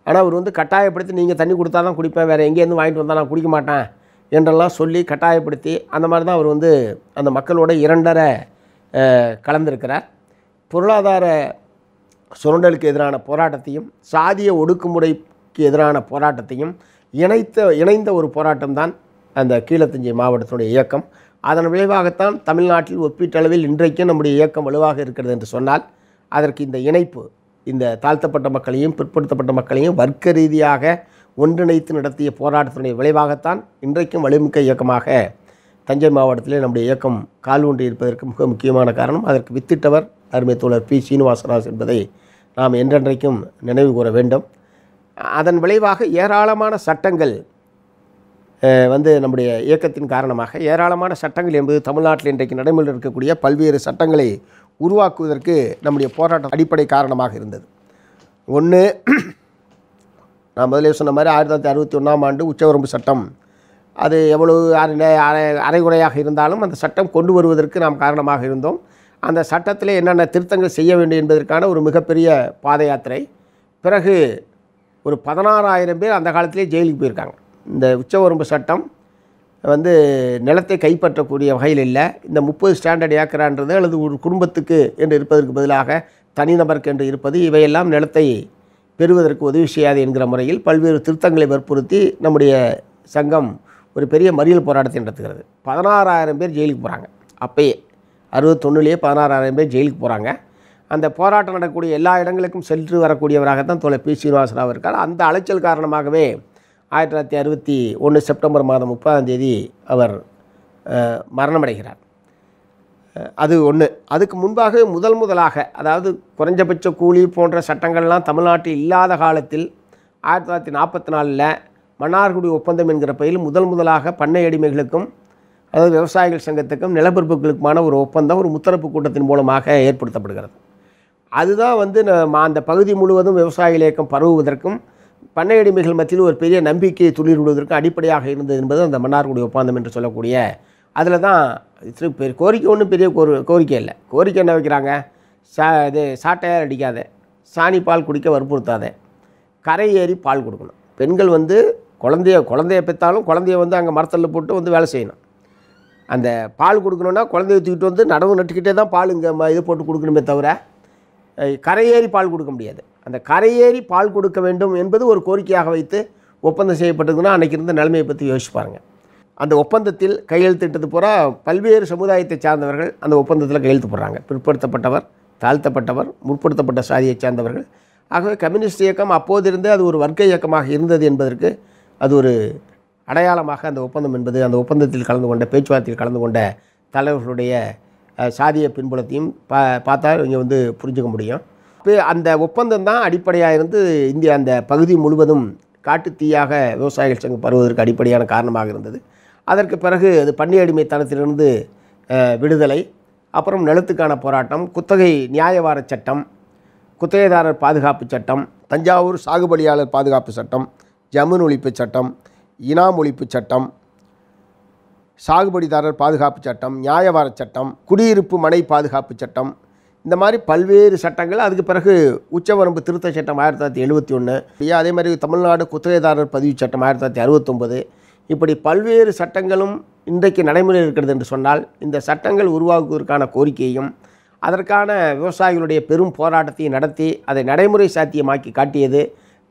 Speaker 1: ஆனால் அவர் வந்து கட்டாயப்படுத்தி நீங்கள் தண்ணி கொடுத்தா தான் குடிப்பேன் வேறு எங்கேருந்து வாங்கிட்டு வந்தால் நான் குடிக்க மாட்டேன் என்றெல்லாம் சொல்லி கட்டாயப்படுத்தி அந்த மாதிரி தான் அவர் வந்து அந்த மக்களோட இரண்டரை கலந்திருக்கிறார். பொருளாதார சுரண்டலுக்கு எதிரான போராட்டத்தையும் சாதிய ஒடுக்குமுறைக்கு எதிரான போராட்டத்தையும் இணைத்த இணைந்த ஒரு போராட்டம் தான் அந்த கீழத்தஞ்சை மாவட்டத்தினுடைய இயக்கம். அதன் விளைவாகத்தான் தமிழ்நாட்டில் ஒப்பீட்டளவில் இன்றைக்கும் நம்முடைய இயக்கம் வலுவாக இருக்கிறது என்று சொன்னால் அதற்கு இந்த இணைப்பு இந்த தாழ்த்தப்பட்ட மக்களையும் பிற்படுத்தப்பட்ட மக்களையும் வர்க்க ரீதியாக ஒன்றிணைத்து நடத்திய போராட்டத்தினுடைய விளைவாகத்தான் இன்றைக்கும் வலிமிக்க இயக்கமாக தஞ்சை மாவட்டத்திலே நம்முடைய இயக்கம் கால் ஒன்று இருப்பதற்கு மிக முக்கியமான காரணம். அதற்கு வித்திட்டவர் அருமை தோழர் பி. சீனிவாசராஜ் என்பதை நாம் என்றென்றைக்கும் நினைவு கூற வேண்டும். அதன் விளைவாக ஏராளமான சட்டங்கள் வந்து நம்முடைய இயக்கத்தின் காரணமாக ஏராளமான சட்டங்கள் என்பது தமிழ்நாட்டில் இன்றைக்கு நடைமுறையில் இருக்கக்கூடிய பல்வேறு சட்டங்களை உருவாக்குவதற்கு நம்முடைய போராட்டம் அடிப்படை காரணமாக இருந்தது. ஒன்று நான் முதலே சொன்ன மாதிரி ஆயிரத்தி தொள்ளாயிரத்தி அறுபத்தி ஒன்றாம் ஆண்டு உச்சவரம்பு சட்டம். அது எவ்வளவு அரை அரை அரைகுறையாக இருந்தாலும் அந்த சட்டம் கொண்டு வருவதற்கு நாம் காரணமாக இருந்தோம். அந்த சட்டத்தில் என்னென்ன திருத்தங்கள் செய்ய வேண்டும் என்பதற்கான ஒரு மிகப்பெரிய பாத யாத்திரை. பிறகு ஒரு பதினாறாயிரம் பேர் அந்த காலத்திலே ஜெயிலுக்கு போயிருக்காங்க. இந்த உச்சவரம்பு சட்டம் வந்து நிலத்தை கைப்பற்றக்கூடிய வகையில் இல்லை. இந்த முப்பது ஸ்டாண்டர்ட் ஏக்கரான்றது அல்லது ஒரு குடும்பத்துக்கு என்று இருப்பதற்கு பதிலாக தனிநபருக்கு என்று இருப்பது இவையெல்லாம் நிலத்தை பெறுவதற்கு உதவி செய்யாது என்கிற முறையில் பல்வேறு திருத்தங்களை வற்புறுத்தி நம்முடைய சங்கம் ஒரு பெரிய மறியல் போராட்டத்தை நடத்துகிறது. பதினாறாயிரம் பேர் ஜெயிலுக்கு போகிறாங்க அப்பயே அறுபத்தொன்னுலேயே பதினாறாயிரம் பேர் ஜெயிலுக்கு போகிறாங்க அந்த போராட்டம் நடக்கக்கூடிய எல்லா இடங்களுக்கும் சென்று வரக்கூடியவராகத்தான் தோழர் பி. சீனிவாசராவ் இருக்கார். அந்த அலைச்சல் காரணமாகவே ஆயிரத்தி தொள்ளாயிரத்தி அறுபத்தி ஒன்று செப்டம்பர் மாதம் முப்பதாம் தேதி அவர் மரணமடைகிறார். அது ஒன்று அதுக்கு முன்பாக முதல் முதலாக அதாவது குறைஞ்சபட்ச கூலி போன்ற சட்டங்கள்லாம் தமிழ்நாட்டில் இல்லாத காலத்தில் ஆயிரத்தி தொள்ளாயிரத்தி நாற்பத்தி நாலில் மன்னார்குடி ஒப்பந்தம் என்கிற பெயரில் முதல் முதலாக பண்ணை அடிமைகளுக்கும் அதாவது விவசாயிகள் சங்கத்துக்கும் நிலப்பரப்புகளுக்குமான ஒரு ஒப்பந்தம் ஒரு முத்தரப்பு கூட்டத்தின் மூலமாக ஏற்படுத்தப்படுகிறது. அதுதான் வந்து அந்த பகுதி முழுவதும் விவசாய இயக்கம் பரவுவதற்கும் பண்ணை அடிமைகள் மத்தியில் ஒரு பெரிய நம்பிக்கையை துளிர்விடுவதற்கு அடிப்படையாக இருந்தது என்பது அந்த மன்னார்குடி ஒப்பந்தம் என்று சொல்லக்கூடிய அதில் தான் இது கோரிக்கை ஒன்றும் பெரிய கோரி கோரிக்கை இல்லை. கோரிக்கை என்ன வைக்கிறாங்க? சா இது சாட்டையார் அடிக்காத சாணி பால் குடிக்க வற்புறுத்தாத கரை ஏறி பால் கொடுக்கணும். பெண்கள் வந்து குழந்தைய குழந்தைய பெற்றாலும் குழந்தைய வந்து அங்கே மரத்தில் போட்டு வந்து வேலை செய்யணும். அந்த பால் கொடுக்கணுன்னா குழந்தைய தூக்கிட்டு வந்து நடவு நட்டுக்கிட்டே தான் பால் இங்கே ம- இது போட்டு கொடுக்கணுமே தவிர கரையேறி பால் கொடுக்க முடியாது. அந்த கரையேறி பால் கொடுக்க வேண்டும் என்பது ஒரு கோரிக்கையாக வைத்து ஒப்பந்தம் செய்யப்பட்டதுன்னா அன்றைக்கி இருந்த நிலைமையை பற்றி யோசிச்சு பாருங்கள் அந்த ஒப்பந்தத்தில் கையெழுத்திட்டது பூரா பல்வேறு சமுதாயத்தை சார்ந்தவர்கள் அந்த ஒப்பந்தத்தில் கையெழுத்து போடுறாங்க. பிற்படுத்தப்பட்டவர் தாழ்த்தப்பட்டவர் முற்படுத்தப்பட்ட சாதியைச் சார்ந்தவர்கள். ஆகவே கம்யூனிஸ்ட் இயக்கம் அப்போதிருந்தே அது ஒரு வர்க்க இயக்கமாக இருந்தது என்பதற்கு அது ஒரு அடையாளமாக அந்த ஒப்பந்தம் என்பது அந்த ஒப்பந்தத்தில் கலந்து கொண்ட பேச்சுவார்த்தையில் கலந்து கொண்ட தலைவர்களுடைய சாதிய பின்புலத்தையும் பா பார்த்தா இங்கே வந்து புரிஞ்சுக்க முடியும். இப்போ அந்த ஒப்பந்தம் தான் அடிப்படையாக இருந்து இந்தியா அந்த பகுதி முழுவதும் காட்டு தீயாக விவசாயிகள் சங்கம் பருவதற்கு அடிப்படையான காரணமாக இருந்தது. அதற்கு பிறகு அது பண்ணி அடிமைத்தனத்திலிருந்து விடுதலை. அப்புறம் நிலத்துக்கான போராட்டம் குத்தகை நியாயவார சட்டம் குத்தகைதாரர் பாதுகாப்பு சட்டம் தஞ்சாவூர் சாகுபடியாளர் பாதுகாப்பு சட்டம் ஜமீன் ஒழிப்பு சட்டம் இனாம் ஒழிப்பு சட்டம் சாகுபடிதாரர் பாதுகாப்பு சட்டம் நியாயவார சட்டம் குடியிருப்பு மனை பாதுகாப்பு சட்டம். இந்த மாதிரி பல்வேறு சட்டங்கள். அதுக்கு பிறகு உச்சவரம்பு திருத்த சட்டம் ஆயிரத்தி தொள்ளாயிரத்தி எழுபத்தி ஒன்று அதே மாதிரி தமிழ்நாடு குத்தகைதாரர் பதிவு சட்டம் ஆயிரத்தி தொள்ளாயிரத்தி அறுபத்தொம்பது. இப்படி பல்வேறு சட்டங்களும் இன்றைக்கு நடைமுறையில் இருக்கிறது என்று சொன்னால் இந்த சட்டங்கள் உருவாக்குவதற்கான கோரிக்கையும் அதற்கான விவசாயிகளுடைய பெரும் போராட்டத்தை நடத்தி அதை நடைமுறை சாத்தியமாக்கி காட்டியது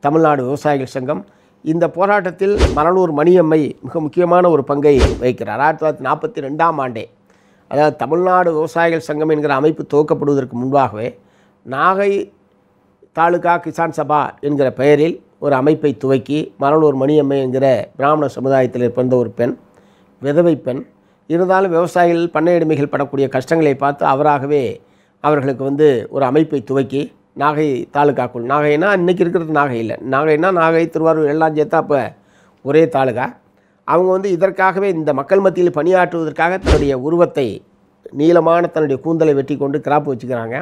Speaker 1: தமிழ்நாடு விவசாயிகள் சங்கம். இந்த போராட்டத்தில் மணலூர் மணியம்மை மிக முக்கியமான ஒரு பங்கை வகிக்கிறார். ஆயிரத்தி தொள்ளாயிரத்தி நாற்பத்தி ரெண்டாம் ஆண்டே அதாவது தமிழ்நாடு விவசாயிகள் சங்கம் என்கிற அமைப்பு துவக்கப்படுவதற்கு முன்பாகவே நாகை தாலுகா கிசான் சபா என்கிற பெயரில் ஒரு அமைப்பை துவக்கி மரலூர் மணியம்மை என்கிற பிராமண சமுதாயத்தில் பிறந்த ஒரு பெண் விதவை பெண். இருந்தாலும் விவசாயிகள் பண்ணையடிமைகள் படக்கூடிய கஷ்டங்களை பார்த்து அவராகவே அவர்களுக்கு வந்து ஒரு அமைப்பை துவக்கி நாகை தாலுக்காக்குள் நாகைனா இன்றைக்கி இருக்கிறது நாகை இல்லை. நாகைனா நாகை திருவாரூர் எல்லாம் சேர்த்தா அப்போ ஒரே தாலுகா. அவங்க வந்து இதற்காகவே இந்த மக்கள் மத்தியில் பணியாற்றுவதற்காக தன்னுடைய உருவத்தை நீளமான தன்னுடைய கூந்தலை வெட்டி கொண்டு கிராப்பு வச்சுக்கிறாங்க.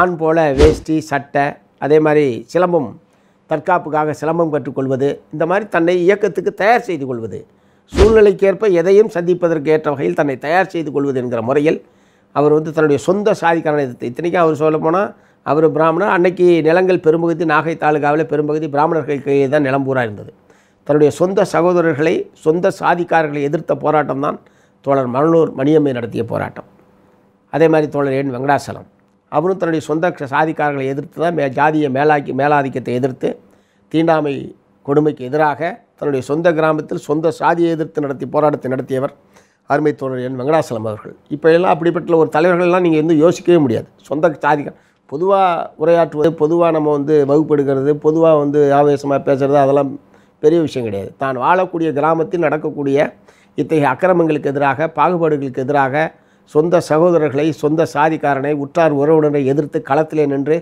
Speaker 1: ஆண் போல வேஷ்டி சட்டை அதே மாதிரி சிலம்பம் தற்காப்புக்காக சிலம்பம் கற்றுக்கொள்வது இந்த மாதிரி தன்னை இயக்கத்துக்கு தயார் செய்து கொள்வது. சூழ்நிலைக்கேற்ப எதையும் சந்திப்பதற்கு ஏற்ற வகையில் தன்னை தயார் செய்து கொள்வது என்கிற முறையில் அவர் வந்து தன்னுடைய சொந்த சாதிக்காரனை இத்தனைக்கும் அவர் சொல்ல போனால் அவர் பிராமணர் அன்னைக்கு நிலங்கள் பெரும்பகுதி நாகை தாலுகாவில் பெரும்பகுதி பிராமணர்கள் கையில் தான் நிலம் பூரா இருந்தது. தன்னுடைய சொந்த சகோதரர்களை சொந்த சாதிக்காரர்களை எதிர்த்த போராட்டம் தான் தோழர் மணலூர் மணியம்மை நடத்திய போராட்டம். அதே மாதிரி தோழர் என் வெங்கடாசலம். அவரும் தன்னுடைய சொந்த சாதிக்காரர்களை எதிர்த்து தான் மே ஜாதிய மேலாக்கி மேலாதிக்கத்தை எதிர்த்து தீண்டாமை கொடுமைக்கு எதிராக தன்னுடைய சொந்த கிராமத்தில் சொந்த சாதியை எதிர்த்து நடத்தி போராட்டத்தை நடத்தியவர் அருமை தோழர் என் வெங்கடாசலம் அவர்கள். இப்போ எல்லாம் அப்படிப்பட்ட ஒரு தலைவர்கள்லாம் நீங்கள் வந்து யோசிக்கவே முடியாது. சொந்த சாதிகள் பொதுவாக உரையாற்றுவது பொதுவாக நம்ம வந்து வகுப்பெடுக்கிறது பொதுவாக வந்து ஆவேசமாக பேசுகிறது அதெல்லாம் பெரிய விஷயம் கிடையாது. தான் வாழக்கூடிய கிராமத்தில் நடக்கக்கூடிய இத்தகைய அக்கிரமங்களுக்கு எதிராக பாகுபாடுகளுக்கு எதிராக சொந்த சகோதரர்களை சொந்த சாதிக்காரனை உற்றார் உறவினரை எதிர்த்து களத்திலே நின்று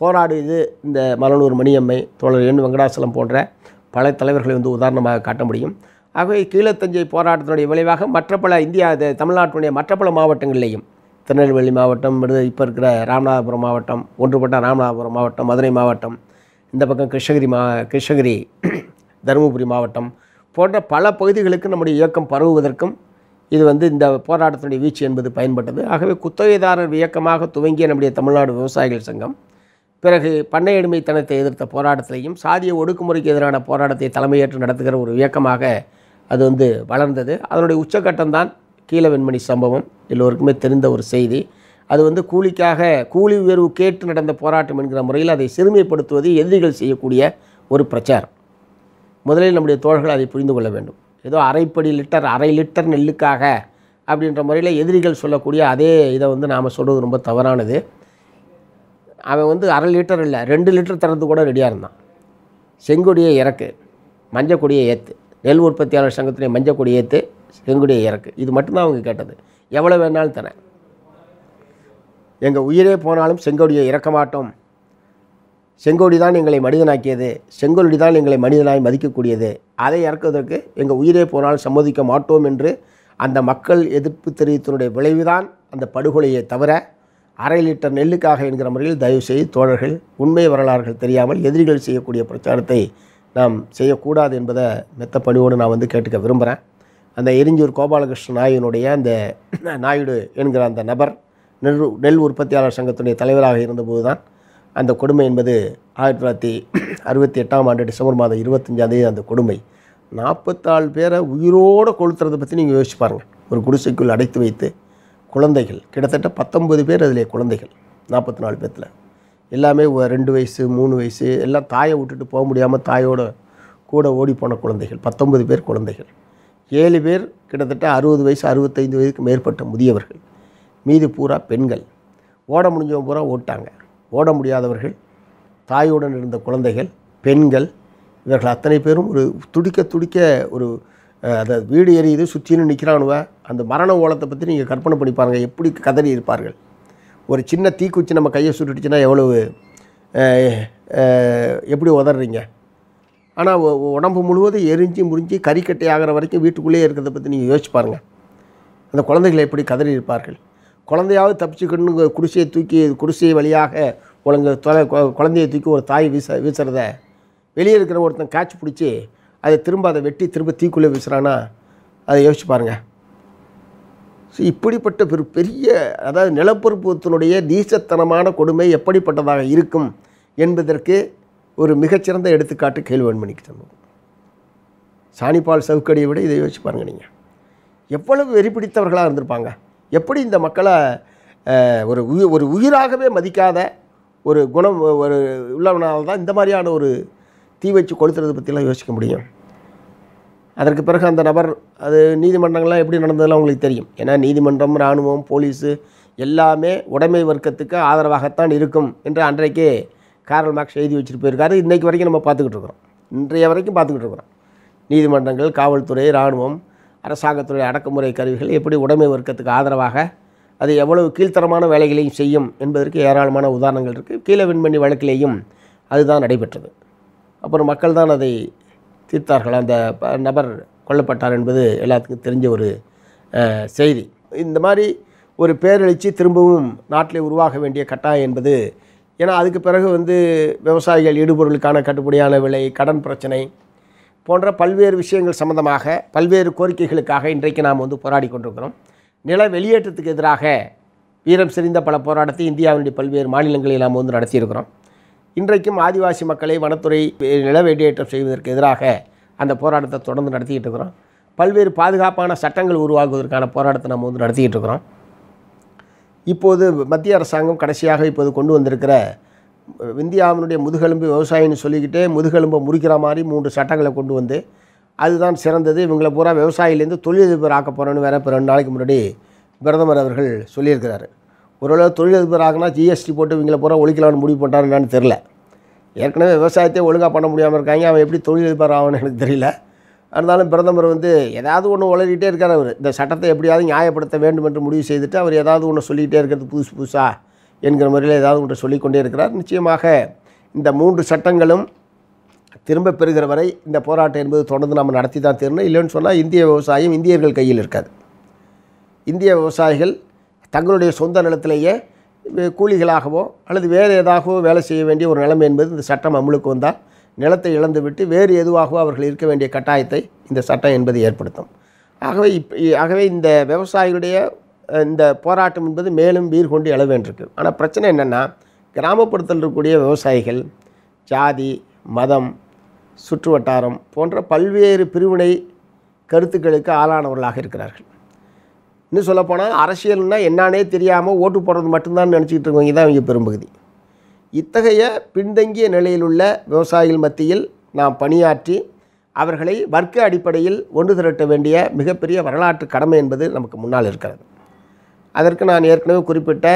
Speaker 1: போராடியது இந்த மலனூர் மணியம்மை தோழர் என். வெங்கடாசலம் போன்ற பல தலைவர்களை வந்து உதாரணமாக காட்ட முடியும். ஆகவே கீழத்தஞ்சை போராட்டத்தினுடைய விளைவாக மற்ற பல இந்தியா தமிழ்நாட்டினுடைய மற்ற பல மாவட்டங்களிலேயும் திருநெல்வேலி மாவட்டம் இப்போ இருக்கிற ராமநாதபுரம் மாவட்டம் ஒன்றுபட்ட ராமநாதபுரம் மாவட்டம் மதுரை மாவட்டம் இந்த பக்கம் கிருஷ்ணகிரி மா கிருஷ்ணகிரி தருமபுரி மாவட்டம் போன்ற பல பகுதிகளுக்கு நம்முடைய இயக்கம் பரவுவதற்கும் இது வந்து இந்த போராட்டத்தினுடைய வீச்சு என்பது பயன்பட்டது. ஆகவே குத்தகைதாரர் இயக்கமாக துவங்கிய நம்முடைய தமிழ்நாடு விவசாயிகள் சங்கம் பிறகு பண்ணையடிமைத்தனத்தை எதிர்த்த போராட்டத்திலையும் சாதிய ஒடுக்குமுறைக்கு எதிரான போராட்டத்தை தலைமையேற்று நடத்துகிற ஒரு இயக்கமாக அது வந்து வளர்ந்தது. அதனுடைய உச்சக்கட்டம்தான் கீழ வெண்மணி சம்பவம். எல்லோருக்குமே தெரிந்த ஒரு செய்தி. அது வந்து கூலிக்காக கூலி உயர்வு கேட்டு நடந்த போராட்டம் என்கிற முறையில் அதை சிறுமைப்படுத்துவது எதிரிகள் செய்யக்கூடிய ஒரு பிரச்சாரம். முதலில் நம்முடைய தோழர்கள் அதை புரிந்து கொள்ள வேண்டும். ஏதோ அரைப்படி லிட்டர் அரை லிட்டர் நெல்லுக்காக அப்படின்ற முறையில் எதிரிகள் சொல்லக்கூடிய அதே இதை வந்து நாம் சொல்கிறது ரொம்ப தவறானது. அவன் வந்து அரை லிட்டர் இல்லை ரெண்டு லிட்டர் தரது கூட ரெடியாக இருந்தான். செங்கொடியை இறக்கு மஞ்சள் கொடியை ஏற்று நெல் உற்பத்தியாளர் சங்கத்துடைய மஞ்சள் கொடியை ஏற்று செங்கொடியை இறக்கு. இது மட்டும்தான் அவங்க கேட்டது. எவ்வளோ வேணாலும் தரேன். எங்கள் உயிரே போனாலும் செங்கொடியை இறக்க மாட்டோம். செங்கோடி தான் எங்களை மனிதனாக்கியது. செங்கோடி தான் எங்களை மனிதனாய் மதிக்கக்கூடியது. அதை இறக்குவதற்கு எங்கள் உயிரே போனால் சம்மதிக்க மாட்டோம் என்று அந்த மக்கள் எதிர்ப்பு தெரிவித்தனுடைய விளைவுதான் அந்த படுகொலையை தவிர அரை லிட்டர் நெல்லுக்காக என்கிற முறையில் தயவு செய்து தோழர்கள் உண்மை வரலாறுகள் தெரியாமல் எதிரிகள் செய்யக்கூடிய பிரச்சாரத்தை நாம் செய்யக்கூடாது என்பதை மெத்த பணியோடு நான் வந்து கேட்டுக்க விரும்புகிறேன் அந்த எரிஞ்சூர் கோபாலகிருஷ்ண நாயுனுடைய அந்த நாயுடு என்கிற அந்த நபர் நெல் நெல் உற்பத்தியாளர் சங்கத்துடைய தலைவராக இருந்தபோது தான் அந்த கொடுமை என்பது ஆயிரத்தி தொள்ளாயிரத்தி அறுபத்தி எட்டாம் ஆண்டு டிசம்பர் மாதம் இருபத்தஞ்சாந்தேதி அந்த கொடுமை. நாற்பத்தாலு பேரை உயிரோடு கொளுத்துறதை பற்றி நீங்கள் யோசிச்சு பாருங்கள் ஒரு குடிசைக்குள் அடைத்து வைத்து குழந்தைகள் கிட்டத்தட்ட பத்தொன்பது பேர் அதில் குழந்தைகள் நாற்பத்தி நாலு பேர்த்தில் எல்லாமே ரெண்டு வயசு மூணு வயசு எல்லாம் தாயை விட்டுட்டு போக முடியாமல் தாயோட கூட ஓடி போன குழந்தைகள் பத்தொன்பது பேர் குழந்தைகள். ஏழு பேர் கிட்டத்தட்ட அறுபது வயசு அறுபத்தைந்து வயதுக்கு மேற்பட்ட முதியவர்கள். மீது பூரா பெண்கள். ஓட முடிஞ்சவங்க பூரா ஓட்டாங்க. ஓட முடியாதவர்கள் தாயுடன் இருந்த குழந்தைகள் பெண்கள் இவர்கள் அத்தனை பேரும் ஒரு துடிக்க துடிக்க ஒரு அதை அதாவது வீடு எரியுது சுற்றிலும் நிற்கிறானுவ அந்த மரண ஓலத்தை பற்றி நீங்கள் கற்பனை பண்ணி பாருங்கள் எப்படி கதறி இருப்பார்கள். ஒரு சின்ன தீக்குச்சி நம்ம கையை சுட்டுடுச்சுன்னா எவ்வளவு எப்படி உதறீங்க? ஆனால் உடம்பு முழுவதும் எரிஞ்சு முறிஞ்சு கறிக்கட்டை ஆகிற வரைக்கும் வீட்டுக்குள்ளேயே இருக்கிறத பற்றி நீங்கள் யோசிச்சு பாருங்கள் அந்த குழந்தைகளை எப்படி கதறி இருப்பார்கள்? குழந்தையாவது தப்பிச்சுக்கணுங்க குடிசையை தூக்கி குடிசை வழியாக ஒழுங்கு தொலை கொ- குழந்தையை தூக்கி ஒரு தாய் வீச வீசுறத வெளியே இருக்கிற ஒருத்தன் காய்ச்சி பிடிச்சி அதை திரும்ப அதை வெட்டி திரும்ப தீக்குள்ளே வீசுகிறான்னா அதை யோசிச்சு பாருங்கள் ஸோ இப்படிப்பட்ட பெரு பெரிய அதாவது நிலப்பரப்புத்தினுடைய நீசத்தனமான கொடுமை எப்படிப்பட்டதாக இருக்கும் என்பதற்கு ஒரு மிகச்சிறந்த எடுத்துக்காட்டு கேள்வன்மணிக்கு சொன்னோம் சாணிப்பால் சவுக்கடியை விட இதை யோசிச்சு பாருங்கள் நீங்கள் எவ்வளவு வெறி பிடித்தவர்களாக இருந்திருப்பாங்க. எப்படி இந்த மக்களை ஒரு உயிர் ஒரு உயிராகவே மதிக்காத ஒரு குணம் ஒரு உள்ளவனால் தான் இந்த மாதிரியான ஒரு தீ வச்சு கொளுத்துறதை பற்றிலாம் யோசிக்க முடியும். அதற்கு பிறகு அந்த நபர் அது நீதிமன்றங்கள்லாம் எப்படி நடந்ததெல்லாம் உங்களுக்கு தெரியும். ஏன்னா நீதிமன்றம் இராணுவம் போலீஸு எல்லாமே உடைமை வர்க்கத்துக்கு ஆதரவாகத்தான் இருக்கும் என்று அன்றைக்கே காரல் மார்க்ஸ் எழுதி வச்சுட்டு போயிருக்காரு. இன்றைக்கு வரைக்கும் நம்ம பார்த்துக்கிட்டு இருக்கிறோம். இன்றைய வரைக்கும் பார்த்துக்கிட்டு இருக்கிறோம். நீதிமன்றங்கள் காவல்துறை இராணுவம் அரசாங்கத்துறை அடக்குமுறை கருவிகள் எப்படி உடைமை வர்க்கத்துக்கு ஆதரவாக அது எவ்வளவு கீழ்த்தரமான வேலைகளையும் செய்யும் என்பதற்கு ஏராளமான உதாரணங்கள் இருக்குது கீழே விண்மணி வழக்கிலேயும் அதுதான் நடைபெற்றது. அப்புறம் மக்கள் தான் அதை தீர்த்தார்கள். அந்த ப- நபர் கொல்லப்பட்டார் என்பது எல்லாத்துக்கும் தெரிஞ்ச ஒரு செய்தி. இந்த மாதிரி ஒரு பேரெழுச்சி திரும்பவும் நாட்டிலே உருவாக வேண்டிய கட்டாயம் என்பது ஏன்னா அதுக்கு பிறகு வந்து விவசாயிகள் இடுபொருளுக்கான கட்டுப்படியான விலை கடன் பிரச்சனை போன்ற பல்வேறு விஷயங்கள் சம்பந்தமாக பல்வேறு கோரிக்கைகளுக்காக இன்றைக்கு நாம் வந்து போராடி கொண்டிருக்கிறோம். நில வெளியேற்றத்துக்கு எதிராக வீரம் செறிந்த பல போராட்டத்தை இந்தியாவினுடைய பல்வேறு மாநிலங்களில் நாம் வந்து நடத்தியிருக்கிறோம். இன்றைக்கும் ஆதிவாசி மக்களை வனத்துறை நில வெளியேற்றம் செய்வதற்கு எதிராக அந்த போராட்டத்தை தொடர்ந்து நடத்திக்கிட்டு இருக்கிறோம். பல்வேறு பாதுகாப்பான சட்டங்கள் உருவாக்குவதற்கான போராட்டத்தை நம்ம வந்து நடத்திக்கிட்டு இருக்கிறோம். இப்போது மத்திய அரசாங்கம் கடைசியாக இப்போது கொண்டு வந்திருக்கிற இந்தியாவினுடைய முதுகெலும்பு விவசாயின்னு சொல்லிக்கிட்டே முதுகெலும்பை முறிக்கிற மாதிரி மூன்று சட்டங்களை கொண்டு வந்து அதுதான் சிறந்தது. இவங்களை பூரா விவசாயிலேருந்து தொழிலதிபர் ஆக்க போகிறோன்னு வேற இப்போ ரெண்டு நாளைக்கு முன்னாடி பிரதமர் அவர்கள் சொல்லியிருக்கிறார். ஓரளவு தொழிலதிபர் ஆகினா ஜிஎஸ்டி போட்டு இவங்களை பூரா ஒழிக்கலாம்னு முடிவு பண்ணுறாரு என்னன்னு தெரில ஏற்கனவே விவசாயத்தை ஒழுங்காக பண்ண முடியாமல் இருக்காங்க. அவன் எப்படி தொழிலதிபர் ஆகணும்னு எனக்கு தெரியல. இருந்தாலும் பிரதமர் வந்து ஏதாவது ஒன்று உளறிட்டே இருக்கார் அவர். இந்த சட்டத்தை எப்படியாவது நியாயப்படுத்த வேண்டும் என்று முடிவு செய்துட்டு அவர் ஏதாவது ஒன்று சொல்லிக்கிட்டே இருக்கிறது புதுசு புதுசாக என்கிற முறையில் ஏதாவது ஒன்று சொல்லிக்கொண்டே இருக்கிறார். நிச்சயமாக இந்த மூன்று சட்டங்களும் திரும்ப பெறுகிற வரை இந்த போராட்டம் என்பது தொடர்ந்து நம்ம நடத்தி தான் தீரணும். இல்லைன்னு சொன்னால் இந்திய விவசாயம் இந்தியர்கள் கையில் இருக்காது. இந்திய விவசாயிகள் தங்களுடைய சொந்த நிலத்திலேயே கூலிகளாகவோ அல்லது வேறு ஏதாகவோ வேலை செய்ய வேண்டிய ஒரு நிலைமை என்பது இந்த சட்டம் அமலுக்கு வந்தால் நிலத்தை இழந்துவிட்டு வேறு எதுவாகவோ அவர்கள் இருக்க வேண்டிய கட்டாயத்தை இந்த சட்டம் என்பது ஏற்படுத்தும். ஆகவே இப் ஆகவே இந்த விவசாயிகளுடைய இந்த போராட்டம் என்பது மேலும் வீர் கொண்டு எழ வேண்டியிருக்கு. ஆனால் பிரச்சனை என்னென்னா கிராமப்புறத்தில் இருக்கக்கூடிய விவசாயிகள் ஜாதி மதம் சுற்று வட்டாரம் போன்ற பல்வேறு பிரிவினை கருத்துக்களுக்கு ஆளானவர்களாக இருக்கிறார்கள். இன்னும் சொல்லப்போனால் அரசியல்னால் என்னானே தெரியாமல் ஓட்டு போடுறது மட்டும்தான் நினச்சிக்கிட்டு இருக்கவங்க தான் இவங்க பெரும்பகுதி. இத்தகைய பின்தங்கிய நிலையில் உள்ள விவசாயிகள் மத்தியில் நாம் பணியாற்றி அவர்களை வர்க்க அடிப்படையில் ஒன்று திரட்ட வேண்டிய மிகப்பெரிய வரலாற்று கடமை என்பது நமக்கு முன்னால் இருக்கிறது. அதற்கு நான் ஏற்கனவே குறிப்பிட்ட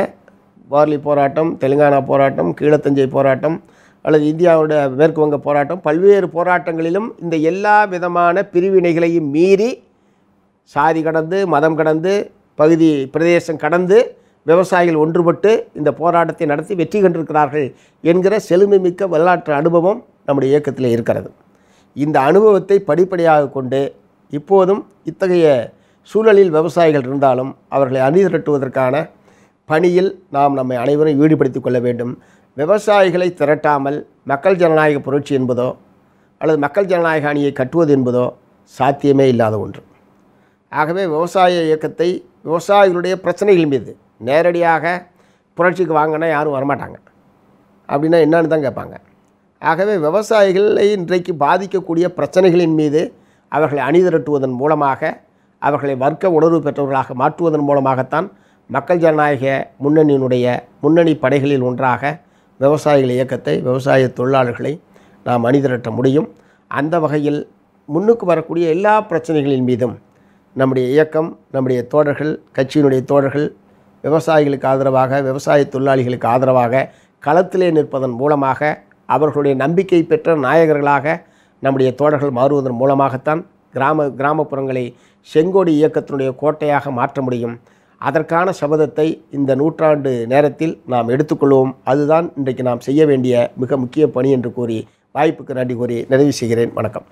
Speaker 1: வார்லி போராட்டம் தெலுங்கானா போராட்டம் கீழத்தஞ்சை போராட்டம் அல்லது இந்தியாவோட மேற்கு வங்க போராட்டம் பல்வேறு போராட்டங்களிலும் இந்த எல்லா விதமான பிரிவினைகளையும் மீறி சாதி கடந்து மதம் கடந்து பகுதி பிரதேசம் கடந்து விவசாயிகள் ஒன்றுபட்டு இந்த போராட்டத்தை நடத்தி வெற்றி கண்டிருக்கிறார்கள் என்கிற செழுமைமிக்க வரலாற்று அனுபவம் நம்முடைய இயக்கத்தில் இருக்கிறது. இந்த அனுபவத்தை படிப்படியாக கொண்டு இப்போதும் இத்தகைய சூழலில் விவசாயிகள் இருந்தாலும் அவர்களை அணிதிரட்டுவதற்கான பணியில் நாம் நம்மை அனைவரும் ஈடுபடுத்திக் கொள்ள வேண்டும். விவசாயிகளை திரட்டாமல் மக்கள் ஜனநாயக புரட்சி என்பதோ அல்லது மக்கள் ஜனநாயக அணியை கட்டுவது என்பதோ சாத்தியமே இல்லாத ஒன்று. ஆகவே விவசாய இயக்கத்தை விவசாயிகளுடைய பிரச்சனைகள் மீது நேரடியாக புரட்சிக்கு வாங்கினா யாரும் வரமாட்டாங்க. அப்படின்னா என்னன்னு தான் கேட்பாங்க. ஆகவே விவசாயிகளை இன்றைக்கு பாதிக்கக்கூடிய பிரச்சனைகளின் மீது அவர்களை அணிதிரட்டுவதன் மூலமாக அவர்களை வர்க்க உணர்வு பெற்றவர்களாக மாற்றுவதன் மூலமாகத்தான் மக்கள் ஜனநாயக முன்னணியினுடைய முன்னணி படைகளில் ஒன்றாக விவசாயிகள் இயக்கத்தை விவசாய தொழிலாளர்களை நாம் அணிதிரட்ட முடியும். அந்த வகையில் முன்னுக்கு வரக்கூடிய எல்லா பிரச்சனைகளின் மீதும் நம்முடைய இயக்கம் நம்முடைய தோழர்கள் கட்சியினுடைய தோழர்கள் விவசாயிகளுக்கு ஆதரவாக விவசாய தொழிலாளிகளுக்கு ஆதரவாக களத்திலே நிற்பதன் மூலமாக அவர்களுடைய நம்பிக்கை பெற்ற நாயகர்களாக நம்முடைய தோழர்கள் மாறுவதன் மூலமாகத்தான் கிராம கிராமப்புறங்களை செங்கோடி இயக்கத்தினுடைய கோட்டையாக மாற்ற முடியும். அதற்கான சபதத்தை இந்த நூற்றாண்டு நேரத்தில் நாம் எடுத்துக்கொள்வோம். அதுதான் இன்றைக்கு நாம் செய்ய வேண்டிய மிக முக்கிய பணி என்று கூறி வாய்ப்புக்கு நன்றி கூறி நிறைவு செய்கிறேன். வணக்கம்.